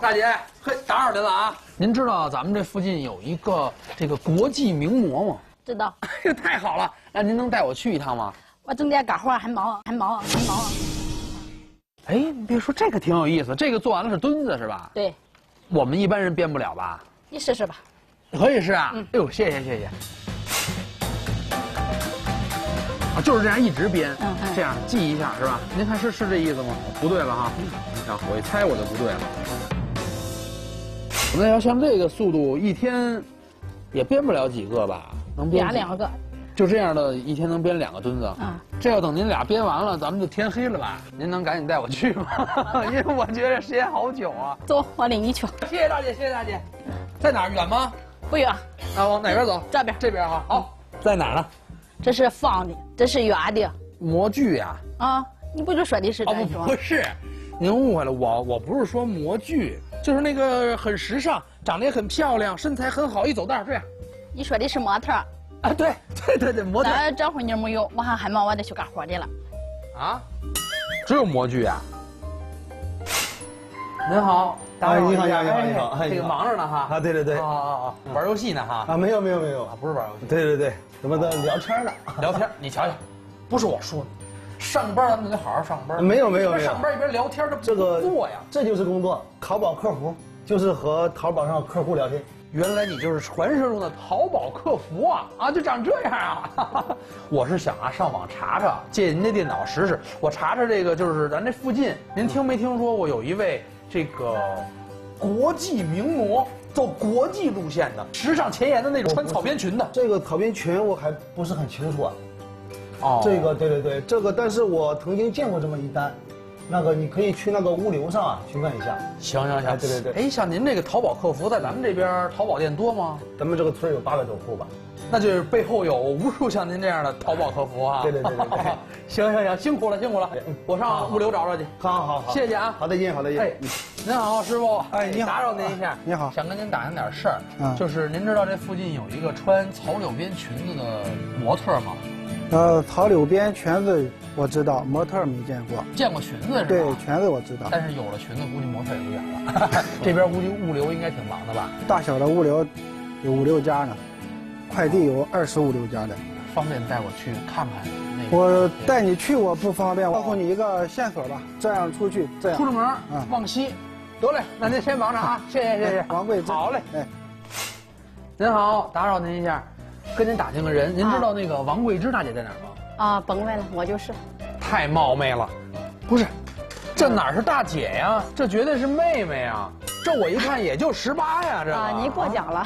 大姐，嘿，打扰您了啊！您知道咱们这附近有一个这个国际名模吗？知道。哎呦，太好了！那您能带我去一趟吗？我正在干活，还忙，还忙，还忙。哎，你别说，这个挺有意思。这个做完了是墩子是吧？对。我们一般人编不了吧？你试试吧。可以试啊。嗯。哎呦，谢谢谢谢。啊，就是这样一直编，嗯，这样记一下是吧？您看是是这意思吗？不对了哈。你看我一猜我就不对了。那要像这个速度，一天也编不了几个吧？能编俩两个。就这样的一天能编两个墩子。啊，这要等您俩编完了，咱们就天黑了吧？您能赶紧带我去吗？因为我觉得时间好久啊。走，我领你去。谢谢大姐，谢谢大姐。在哪儿？远吗？不远。那往哪边走？这边，这边哈。好，在哪儿呢？这是方的，这是圆的。模具呀。啊，你不就说的是这种？不是，您误会了，我我不是说模具。就是那个很时尚，长得也很漂亮，身材很好，一走道这样。你说的是模特啊？对对对对，模特。咱这会儿你没有，我还还忙，我得去干活去了。啊？只有模具啊？您好，哎，你好，你好，你好，你好，这个忙着呢哈。啊，对对对。啊啊啊！玩游戏呢哈。啊，没有没有没有，不是玩游戏。对对对，怎么的聊天呢？聊天，你瞧瞧，不是我说的，上班咱们得好好上班。没有没有没有。上班一边聊天，这个工作呀，这就是工作。淘宝客服就是和淘宝上客户聊天。原来你就是传说中的淘宝客服啊啊，就长这样啊！我是想啊，上网查查，借您的电脑试试。我查查这个，就是咱这附近，您听没听说过有一位这个国际名模，走国际路线的，时尚前沿的那种，穿草编裙的。这个草编裙我还不是很清楚啊。哦，这个对对对，这个，但是我曾经见过这么一单。那个你可以去那个物流上啊询问一下。行行行，对对对。哎，像您这个淘宝客服在咱们这边淘宝店多吗？咱们这个村有八百多户吧。那就是背后有无数像您这样的淘宝客服啊。对对对对。行行行，辛苦了辛苦了，我上物流找找去。好好好，谢谢啊。好的，见好的见。哎，您好，师傅。哎，你好。打扰您一下。你好。想跟您打听点事儿。嗯。就是您知道这附近有一个穿草柳边裙子的模特吗？呃，草柳边裙子我知道，模特没见过。见过裙子是吧？对，裙子我知道。但是有了裙子，估计模特也不远了。这边估计物流应该挺忙的吧？大小的物流有五六家呢，快递有二十五六家的。方便带我去看看那个？我带你去我不方便，告诉你一个线索吧。这样出去，这样出了门，嗯，往西。得嘞，那您先忙着啊，谢谢谢谢。王贵，好嘞。哎，您好，打扰您一下。跟您打听个人，您知道那个王桂芝大姐在哪儿吗？啊，甭问了，我就是。太冒昧了，不是，这哪是大姐呀？这绝对是妹妹呀！这我一看也就十八呀，这啊，您过奖了。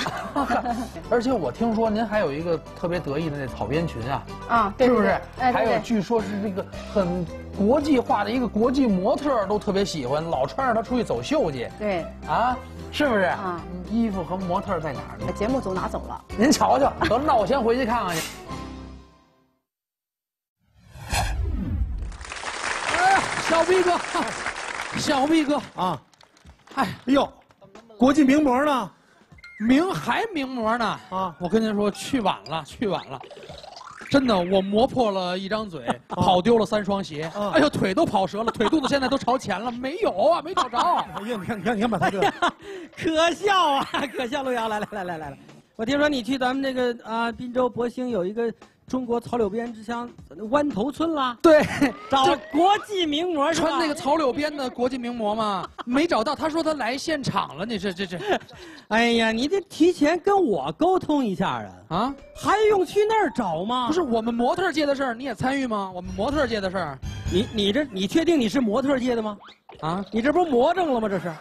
而且我听说您还有一个特别得意的那草编裙啊，啊，是不是？还有据说是这个很国际化的一个国际模特都特别喜欢，老穿着它出去走秀去。对。啊。是不是啊？衣服和模特在哪儿呢？节目组拿走了。您瞧瞧，得那我先回去看看去。小毕哥，小毕哥啊！哎呦，国际名模呢？名还名模呢？啊！我跟您说，去晚了，去晚了。真的，我磨破了一张嘴，跑丢了三双鞋，哎呦，腿都跑折了，腿肚子现在都朝前了，没有啊，没找着。哎呀，你看，你看，你看，把他这，可笑啊，可笑！陆遥，来来来来来来，我听说你去咱们这个啊滨州博兴有一个。中国草柳编之乡湾头村啦，对，找国际名模穿那个草柳编的国际名模嘛，没找到。他说他来现场了，你这这这，哎呀，你得提前跟我沟通一下啊啊，还用去那儿找吗？不是我们模特界的事儿，你也参与吗？我们模特界的事儿，你你这你确定你是模特界的吗？啊，你这不魔怔了吗？这是，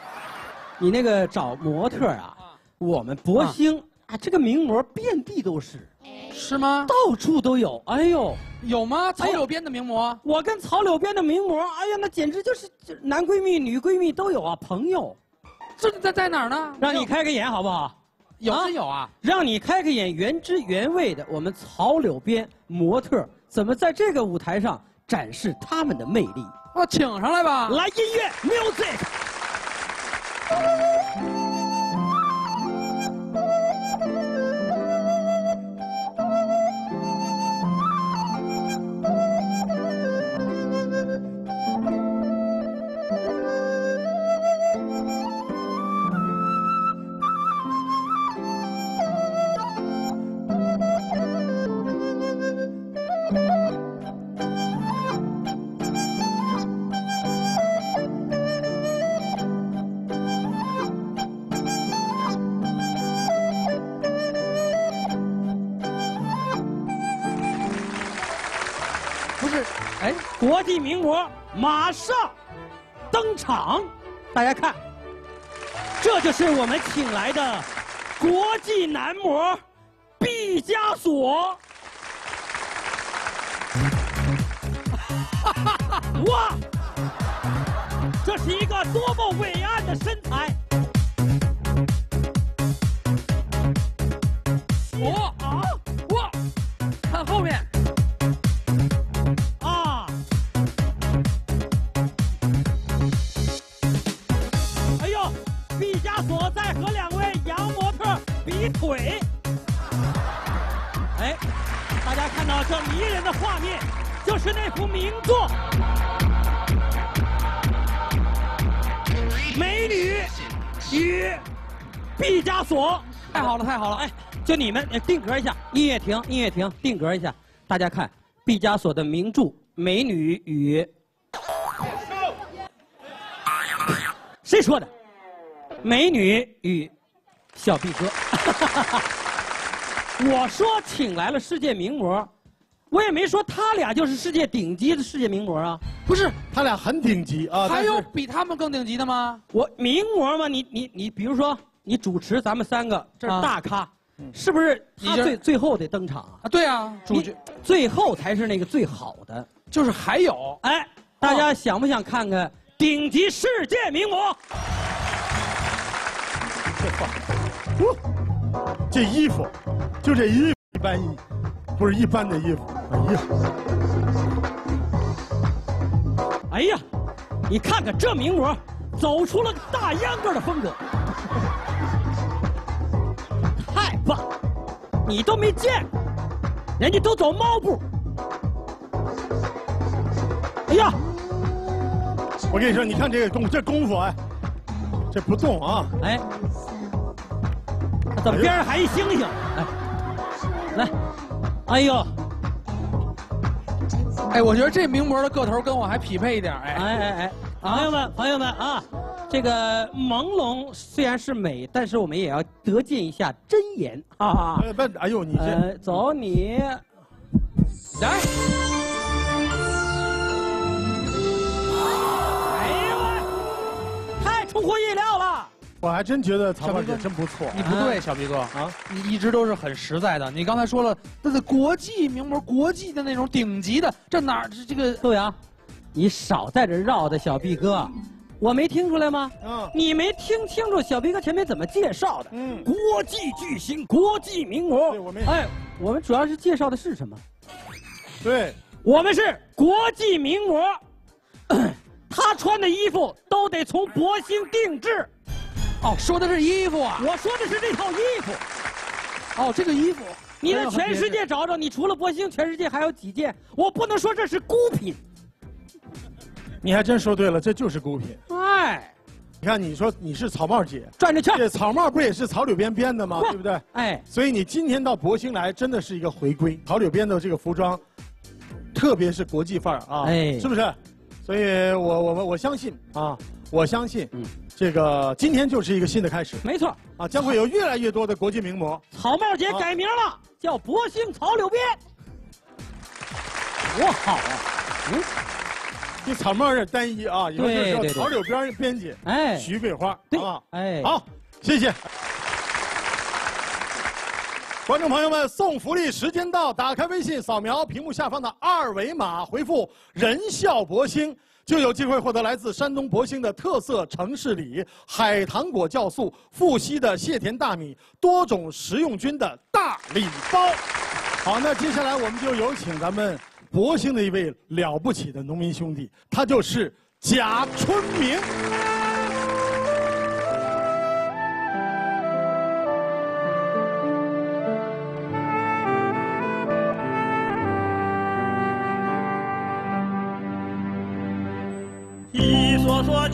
你那个找模特啊，我们博兴啊，这个名模遍地都是。是吗？到处都有。哎呦，有吗？曹柳编的名模，我跟曹柳编的名模，哎呀，那简直就是男闺蜜、女闺蜜都有啊，朋友。这在在哪儿呢？让你开开眼好不好？有真有啊！让你开开眼，原汁原味的我们曹柳编模特怎么在这个舞台上展示他们的魅力？我请上来吧。来音乐，music。名模马上登场，大家看，这就是我们请来的国际男模毕加索。哇，这是一个多么伟岸的身材！毕加索。太好了，太好了！哎，就你们定格一下，音乐停，音乐停，定格一下。大家看毕加索的名著《美女与》，谁说的？美女与小毕哥。我说请来了世界名模，我也没说他俩就是世界顶级的世界名模啊。不是，他俩很顶级啊。还有比他们更顶级的吗？我名模吗，你你你，比如说。你主持咱们三个，这是大咖，是不是？他最最后得登场啊！对啊，主角最后才是那个最好的。就是还有，哎，大家想不想看看顶级世界名模？这话，这衣服，就这衣服一般，不是一般的衣服。哎呀，哎呀，你看看这名模，走出了大秧歌的风格。太棒！你都没见，人家都走猫步。哎呀，我跟你说，你看这个功这功夫哎，这不动啊！哎，怎么边上还一星星？哎，来，哎呦，哎，我觉得这名模的个头跟我还匹配一点哎。哎哎哎，朋友们，朋友们啊！这个朦胧虽然是美，但是我们也要得见一下真颜啊！不，哎呦，你这走你来！哎呦喂，太出乎意料了！我还真觉得曹小姐真不错。你不对，小毕哥啊，你一直都是很实在的。你刚才说了，那是国际名模，国际的那种顶级的，这哪是这个？豆阳，你少在这绕的，小毕哥。我没听出来吗？嗯，你没听清楚小毕哥前面怎么介绍的？嗯，国际巨星，国际名模。对，我没。哎，我们主要是介绍的是什么？对，我们是国际名模，他穿的衣服都得从博兴定制。哦，说的是衣服啊？我说的是这套衣服。哦，这个衣服，你在全世界找找，你除了博兴，全世界还有几件？我不能说这是孤品。你还真说对了，这就是孤品。哎，你看，你说你是草帽姐，转着圈，这草帽不也是草柳编编的吗？对不对？哎，所以你今天到博兴来，真的是一个回归。草柳编的这个服装，特别是国际范儿啊，哎，是不是？所以我我们我相信啊，我相信，嗯，这个今天就是一个新的开始。没错，啊，将会有越来越多的国际名模。草帽姐改名了，叫博兴草柳编，多好啊！嗯。这草帽有点单一啊，以后就叫草柳边编辑，哎，徐桂花，啊，哎，好，谢谢。观众朋友们，送福利时间到，打开微信，扫描屏幕下方的二维码，回复“人笑博兴”，就有机会获得来自山东博兴的特色城市礼——海棠果酵素、富硒的蟹田大米、多种食用菌的大礼包。好，那接下来我们就有请咱们。博兴的一位了不起的农民兄弟，他就是贾春明。一座座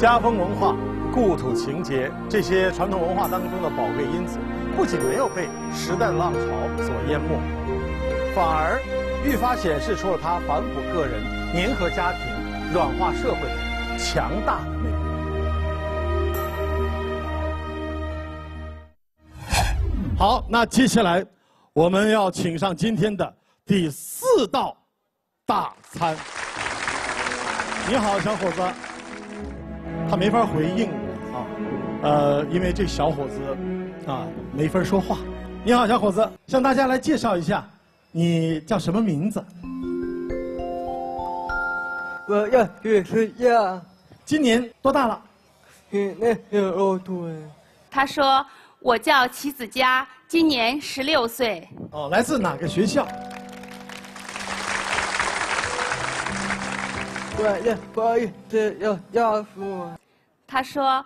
家风文化、故土情结这些传统文化当中的宝贵因子，不仅没有被时代的浪潮所淹没，反而愈发显示出了它反哺个人、粘合家庭、软化社会的强大的魅力。好，那接下来我们要请上今天的第四道大餐。你好，小伙子。他没法回应我啊，呃，因为这小伙子啊没法说话。你好，小伙子，向大家来介绍一下，你叫什么名字？我要去睡觉。今年多大了？那年六岁。他说：“我叫齐子佳，今年十六岁。”哦，来自哪个学校？我要不好意思要要说。他说：“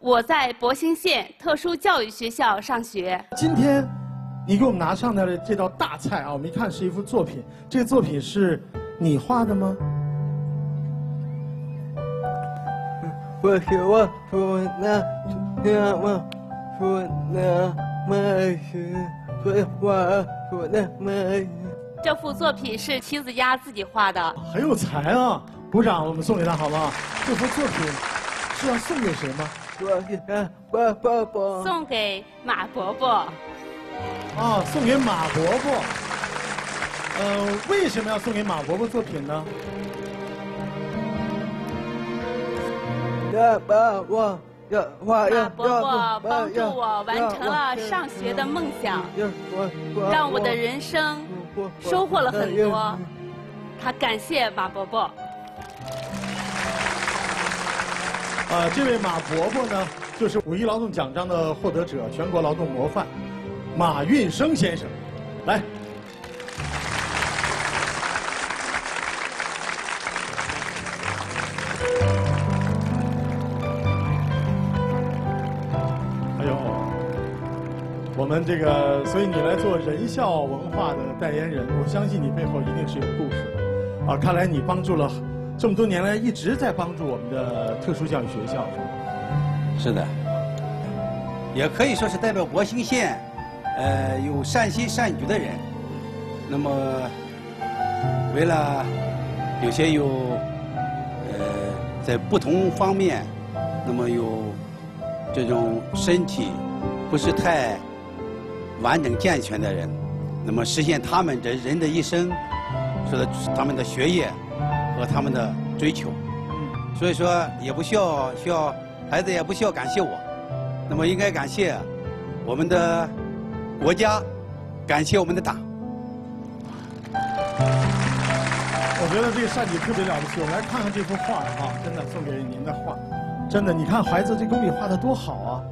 我在博兴县特殊教育学校上学。”今天，你给我们拿上来的这道大菜啊，我们一看是一幅作品。这个作品是你画的吗？我希望我那那么我那么是绘画我那么。这幅作品是妻子家自己画的，很有才啊！鼓掌，我们送给他好不好？这幅作品。是要送给谁吗？马伯伯。送给马伯伯。啊，送给马伯伯。呃，为什么要送给马伯伯作品呢？马伯伯帮助我完成了上学的梦想，让我的人生收获了很多。他感谢马伯伯。啊，这位马伯伯呢，就是五一劳动奖章的获得者，全国劳动模范马运生先生，来。哎呦，我们这个，所以你来做人效文化的代言人，我相信你背后一定是有故事的。啊，看来你帮助了。这么多年来一直在帮助我们的特殊教育学校，是吗？是的，也可以说是代表博兴县，呃，有善心善举的人。那么，为了有些有，呃，在不同方面，那么有这种身体不是太完整健全的人，那么实现他们这人的一生，说的他们的学业。和他们的追求，所以说也不需要需要孩子也不需要感谢我，那么应该感谢我们的国家，感谢我们的党。我觉得这个善举特别了不起，我们来看看这幅画啊，真的送给您的画，真的，你看孩子这工笔画的多好啊，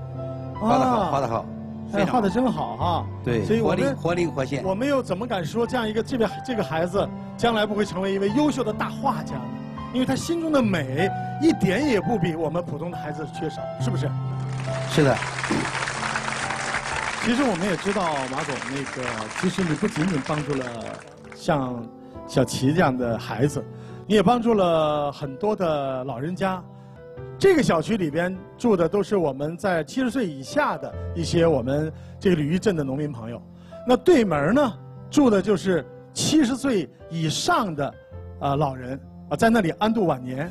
画的好，画的好。哎，画的真好哈！对，所以活灵活灵活现。我们又怎么敢说这样一个这个这个孩子将来不会成为一位优秀的大画家呢？因为他心中的美一点也不比我们普通的孩子缺少，是不是？是的。其实我们也知道，马总那个，其实你不仅仅帮助了像小齐这样的孩子，你也帮助了很多的老人家。这个小区里边住的都是我们在七十岁以下的一些我们这个鲤鱼镇的农民朋友，那对门呢住的就是七十岁以上的啊老人啊，在那里安度晚年。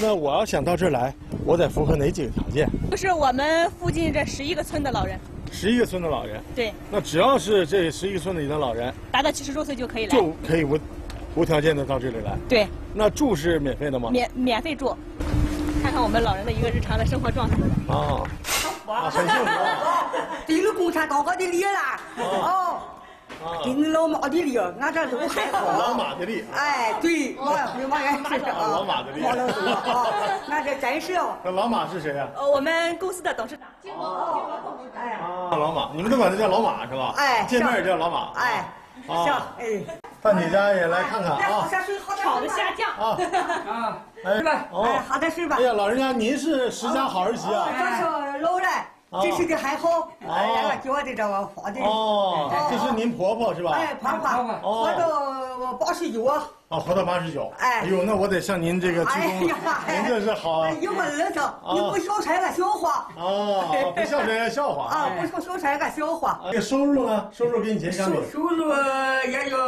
那我要想到这儿来，我得符合哪几个条件？就是我们附近这十一个村的老人。十一个村的老人。对。那只要是这十一个村里的老人，达到七十周岁就可以来。就可以无无条件的到这里来。对。那住是免费的吗？免免费住，看看我们老人的一个日常的生活状态。啊。啊，很幸福。地主共产高高的脸啦。哦。啊，跟老马的力，俺这都还好。老马的力。哎，对，老马原是啊。老马的力。马老师啊，俺这真是。那老马是谁呀？呃，我们公司的董事长。哎。啊，老马，你们都管他叫老马是吧？哎。见面也叫老马。哎。行，哎。到你家也来看看啊。炒的虾酱。啊。啊。哎。哦。好的是吧？哎呀，老人家，您是石家好儿媳啊。这是的还好，哎呀，叫的这个花的。哦，这是您婆婆是吧？哎，婆婆，活到八十九。啊，活到八十九。哎，哎呦，那我得向您这个鞠躬。您这是好。一个儿子，你不孝顺个笑话。哦，不孝顺个笑话。啊，不孝顺个笑话。这收入呢？收入跟以前相比？收入也有。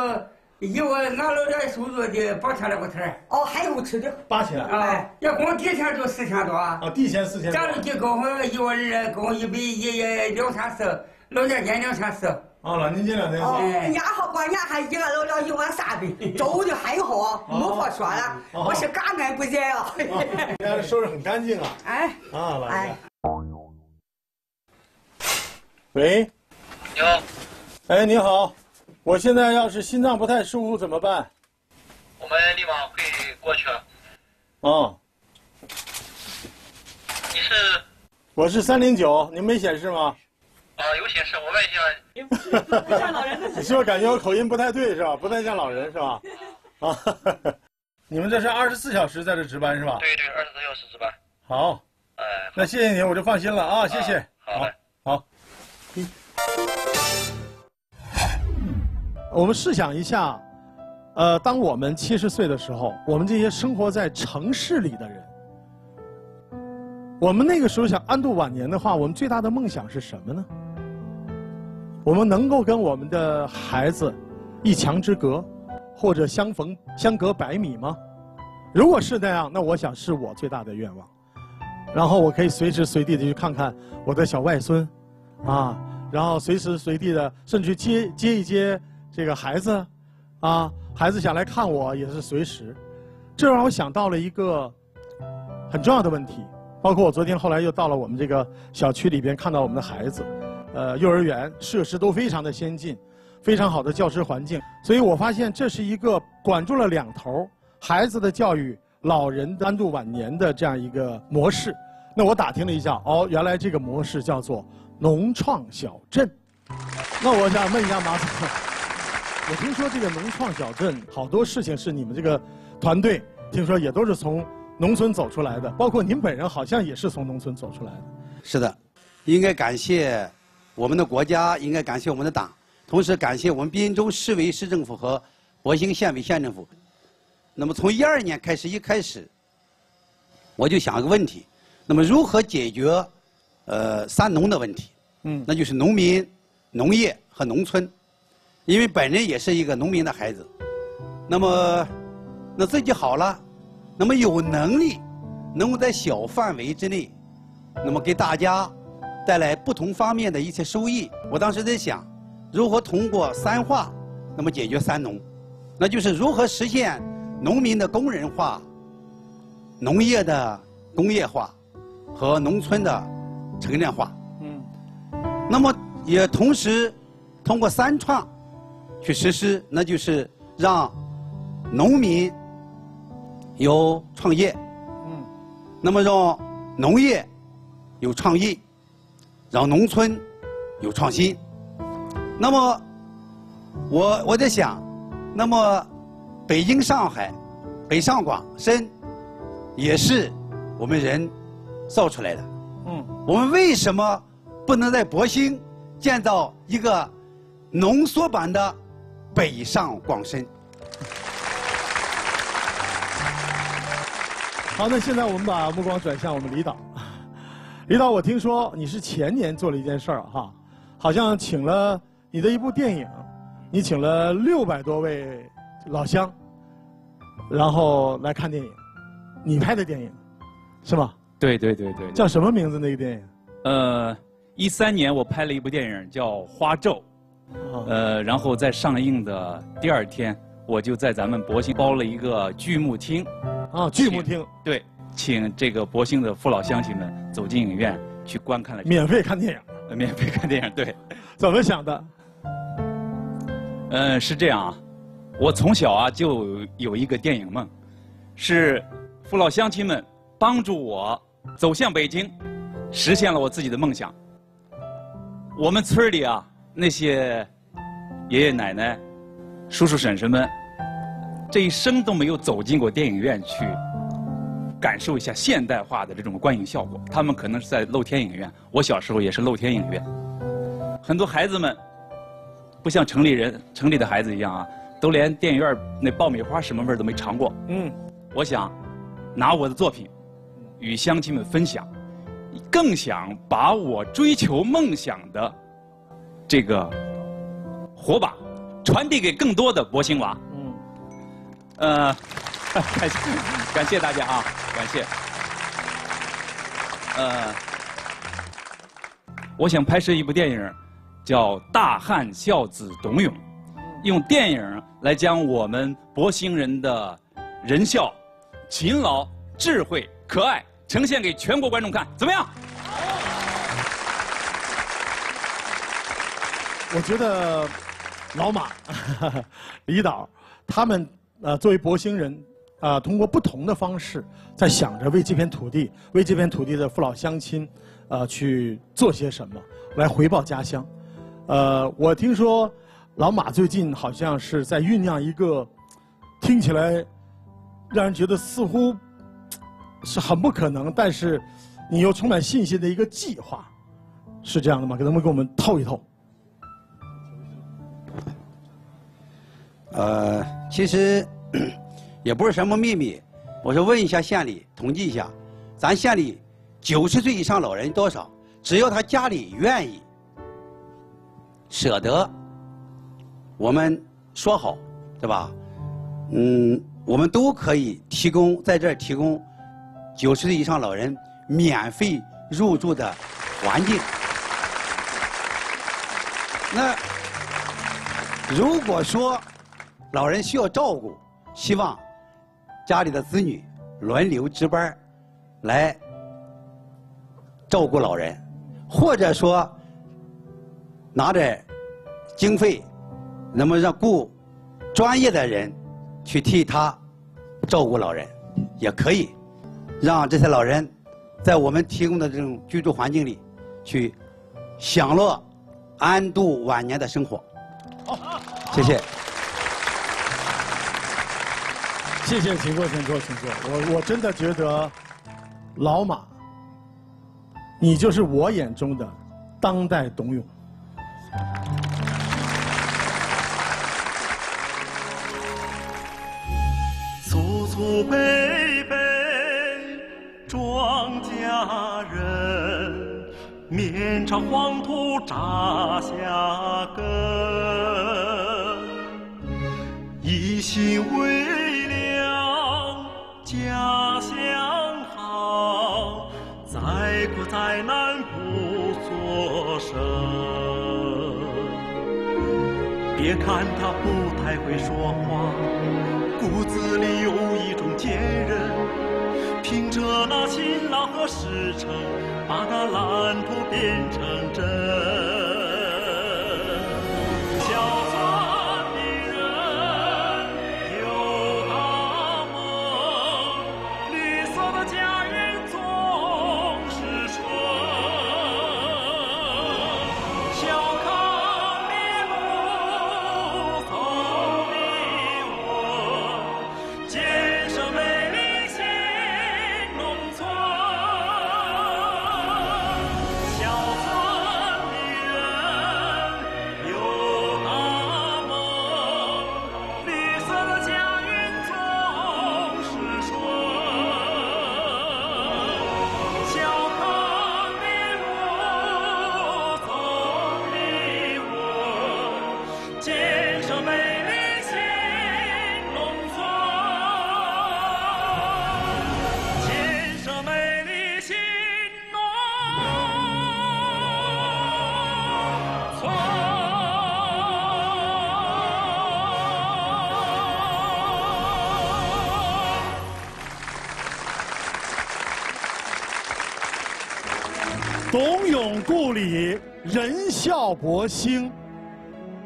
有俺老点收入的八千来块钱哦，还有吃的八千啊，要光地钱就四千多啊，地钱四千。家里给供一万二，供一百一两三四，老年金两千四。啊，老年金两千四。年好过年还一个老了一万三的，粥的很好，没话说了。我是感恩不尽啊。人家收拾很干净啊。哎。啊，老爷。喂。你好。哎，你好。我现在要是心脏不太舒服怎么办？我们立马会过去。哦。你是？我是三零九，您没显示吗？啊，有显示，我问一下。不像老人。你是不是感觉我口音不太对是吧？不太像老人是吧？啊，你们这是二十四小时在这值班是吧？对对，二十四小时值班。好。哎。那谢谢你，我就放心了啊！谢谢。好。好。我们试想一下，呃，当我们七十岁的时候，我们这些生活在城市里的人，我们那个时候想安度晚年的话，我们最大的梦想是什么呢？我们能够跟我们的孩子一墙之隔，或者相逢相隔百米吗？如果是那样，那我想是我最大的愿望。然后我可以随时随地的去看看我的小外孙，啊，然后随时随地的，甚至接接一接。这个孩子，啊，孩子想来看我也是随时，这让我想到了一个很重要的问题。包括我昨天后来又到了我们这个小区里边，看到我们的孩子，呃，幼儿园设施都非常的先进，非常好的教师环境。所以我发现这是一个管住了两头，孩子的教育、老人安度晚年的这样一个模式。那我打听了一下，哦，原来这个模式叫做农创小镇。那我想问一下马总。我听说这个农创小镇好多事情是你们这个团队听说也都是从农村走出来的，包括您本人好像也是从农村走出来的。是的，应该感谢我们的国家，应该感谢我们的党，同时感谢我们滨州市委市政府和博兴县委县政府。那么从一二年开始，一开始我就想一个问题，那么如何解决呃三农的问题？嗯，那就是农民、农业和农村。因为本人也是一个农民的孩子，那么，那自己好了，那么有能力，能够在小范围之内，那么给大家带来不同方面的一些收益。我当时在想，如何通过三化，那么解决三农，那就是如何实现农民的工人化、农业的工业化和农村的城镇化。嗯，那么也同时通过三创。去实施，那就是让农民有创业，嗯，那么让农业有创意，让农村有创新。那么我我在想，那么北京、上海、北上广深也是我们人造出来的，嗯，我们为什么不能在博兴建造一个浓缩版的？北上广深。好，那现在我们把目光转向我们李导。李导，我听说你是前年做了一件事儿哈，好像请了你的一部电影，你请了六百多位老乡，然后来看电影，你拍的电影，是吗？对对对对。叫什么名字那个电影？呃，一三年我拍了一部电影叫《花咒》。呃，然后在上映的第二天，我就在咱们博兴包了一个剧目厅。啊，剧目厅。对，请这个博兴的父老乡亲们走进影院去观看了。免费看电影。免费看电影，对。怎么想的？嗯，是这样啊，我从小啊就有一个电影梦，是父老乡亲们帮助我走向北京，实现了我自己的梦想。我们村里啊那些爷爷奶奶、叔叔婶婶们，这一生都没有走进过电影院去感受一下现代化的这种观影效果。他们可能是在露天影院，我小时候也是露天影院。很多孩子们。不像城里人、城里的孩子一样啊，都连电影院那爆米花什么味儿都没尝过。嗯，我想拿我的作品与乡亲们分享，更想把我追求梦想的这个火把传递给更多的博兴娃。嗯，呃，感谢感谢大家啊，感谢。呃，我想拍摄一部电影。叫大汉孝子董永，用电影来将我们博兴人的仁孝、勤劳、智慧、可爱呈现给全国观众看，怎么样？我觉得老马、李导他们呃作为博兴人啊，通过不同的方式在想着为这片土地、为这片土地的父老乡亲啊去做些什么，来回报家乡。呃，我听说老马最近好像是在酝酿一个听起来让人觉得似乎是很不可能，但是你又充满信心的一个计划，是这样的吗？给他们给我们透一透？呃，其实 也不是什么秘密，我是问一下县里，统计一下，咱县里九十岁以上老人多少？只要他家里愿意。舍得，我们说好，对吧？嗯，我们都可以提供在这儿提供九十岁以上老人免费入住的环境。那如果说老人需要照顾，希望家里的子女轮流值班来照顾老人，或者说。拿点经费，那么让雇专业的人去替他照顾老人，也可以让这些老人在我们提供的这种居住环境里去享乐、安度晚年的生活。好，谢谢。谢谢，请坐，请坐，请坐。我我真的觉得，老马，你就是我眼中的当代董永。祖祖辈辈庄稼人，面朝黄土扎下根，一心为灾难不作声。别看他不太会说话，骨子里有一种坚韧。凭着那勤劳和实诚，把那蓝图变成真。董永故里，仁孝博兴，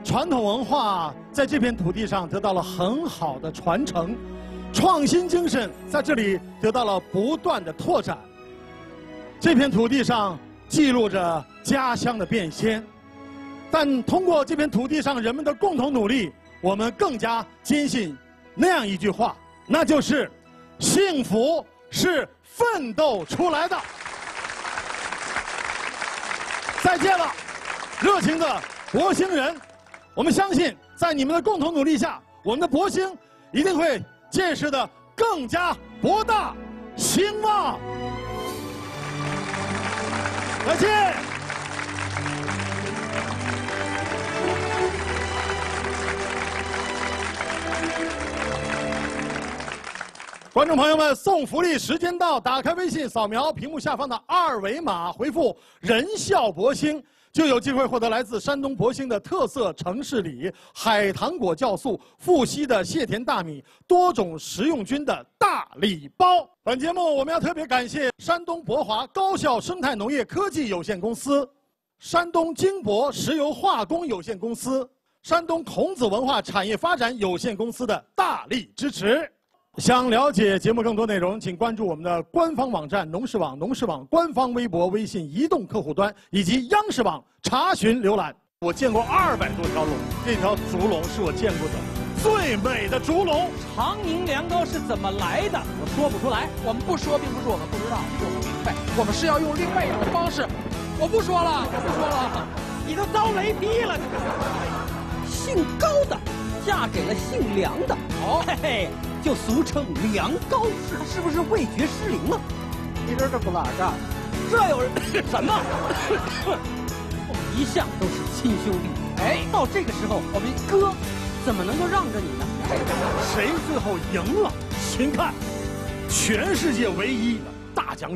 传统文化在这片土地上得到了很好的传承，创新精神在这里得到了不断的拓展。这片土地上记录着家乡的变迁，但通过这片土地上人们的共同努力，我们更加坚信那样一句话，那就是幸福是奋斗出来的。再见了，热情的博兴人，我们相信在你们的共同努力下，我们的博兴一定会建设的更加博大兴旺。再见。观众朋友们，送福利时间到！打开微信，扫描屏幕下方的二维码，回复“人孝博兴”，就有机会获得来自山东博兴的特色城市礼——海棠果酵素、富硒的蟹田大米、多种食用菌的大礼包。本节目我们要特别感谢山东博华高效生态农业科技有限公司、山东金博石油化工有限公司、山东孔子文化产业发展有限公司的大力支持。想了解节目更多内容，请关注我们的官方网站农事网、农事网官方微博、微信移动客户端以及央视网查询浏览。我见过二百多条龙，这条竹龙是我见过的最美的竹龙。长宁凉糕是怎么来的？我说不出来。我们不说，并不是我们不知道，是我们明白。我们是要用另外一种方式。我不说了，我不说了。你都遭雷劈了。姓高的嫁给了姓梁的。哦，嘿嘿。就俗称梁高氏，是不是味觉失灵了？你这是不拉账？这有人 什么？我 们一向都是亲兄弟。哎，到这个时候，我们哥怎么能够让着你呢？谁最后赢了？请看全世界唯一的大奖。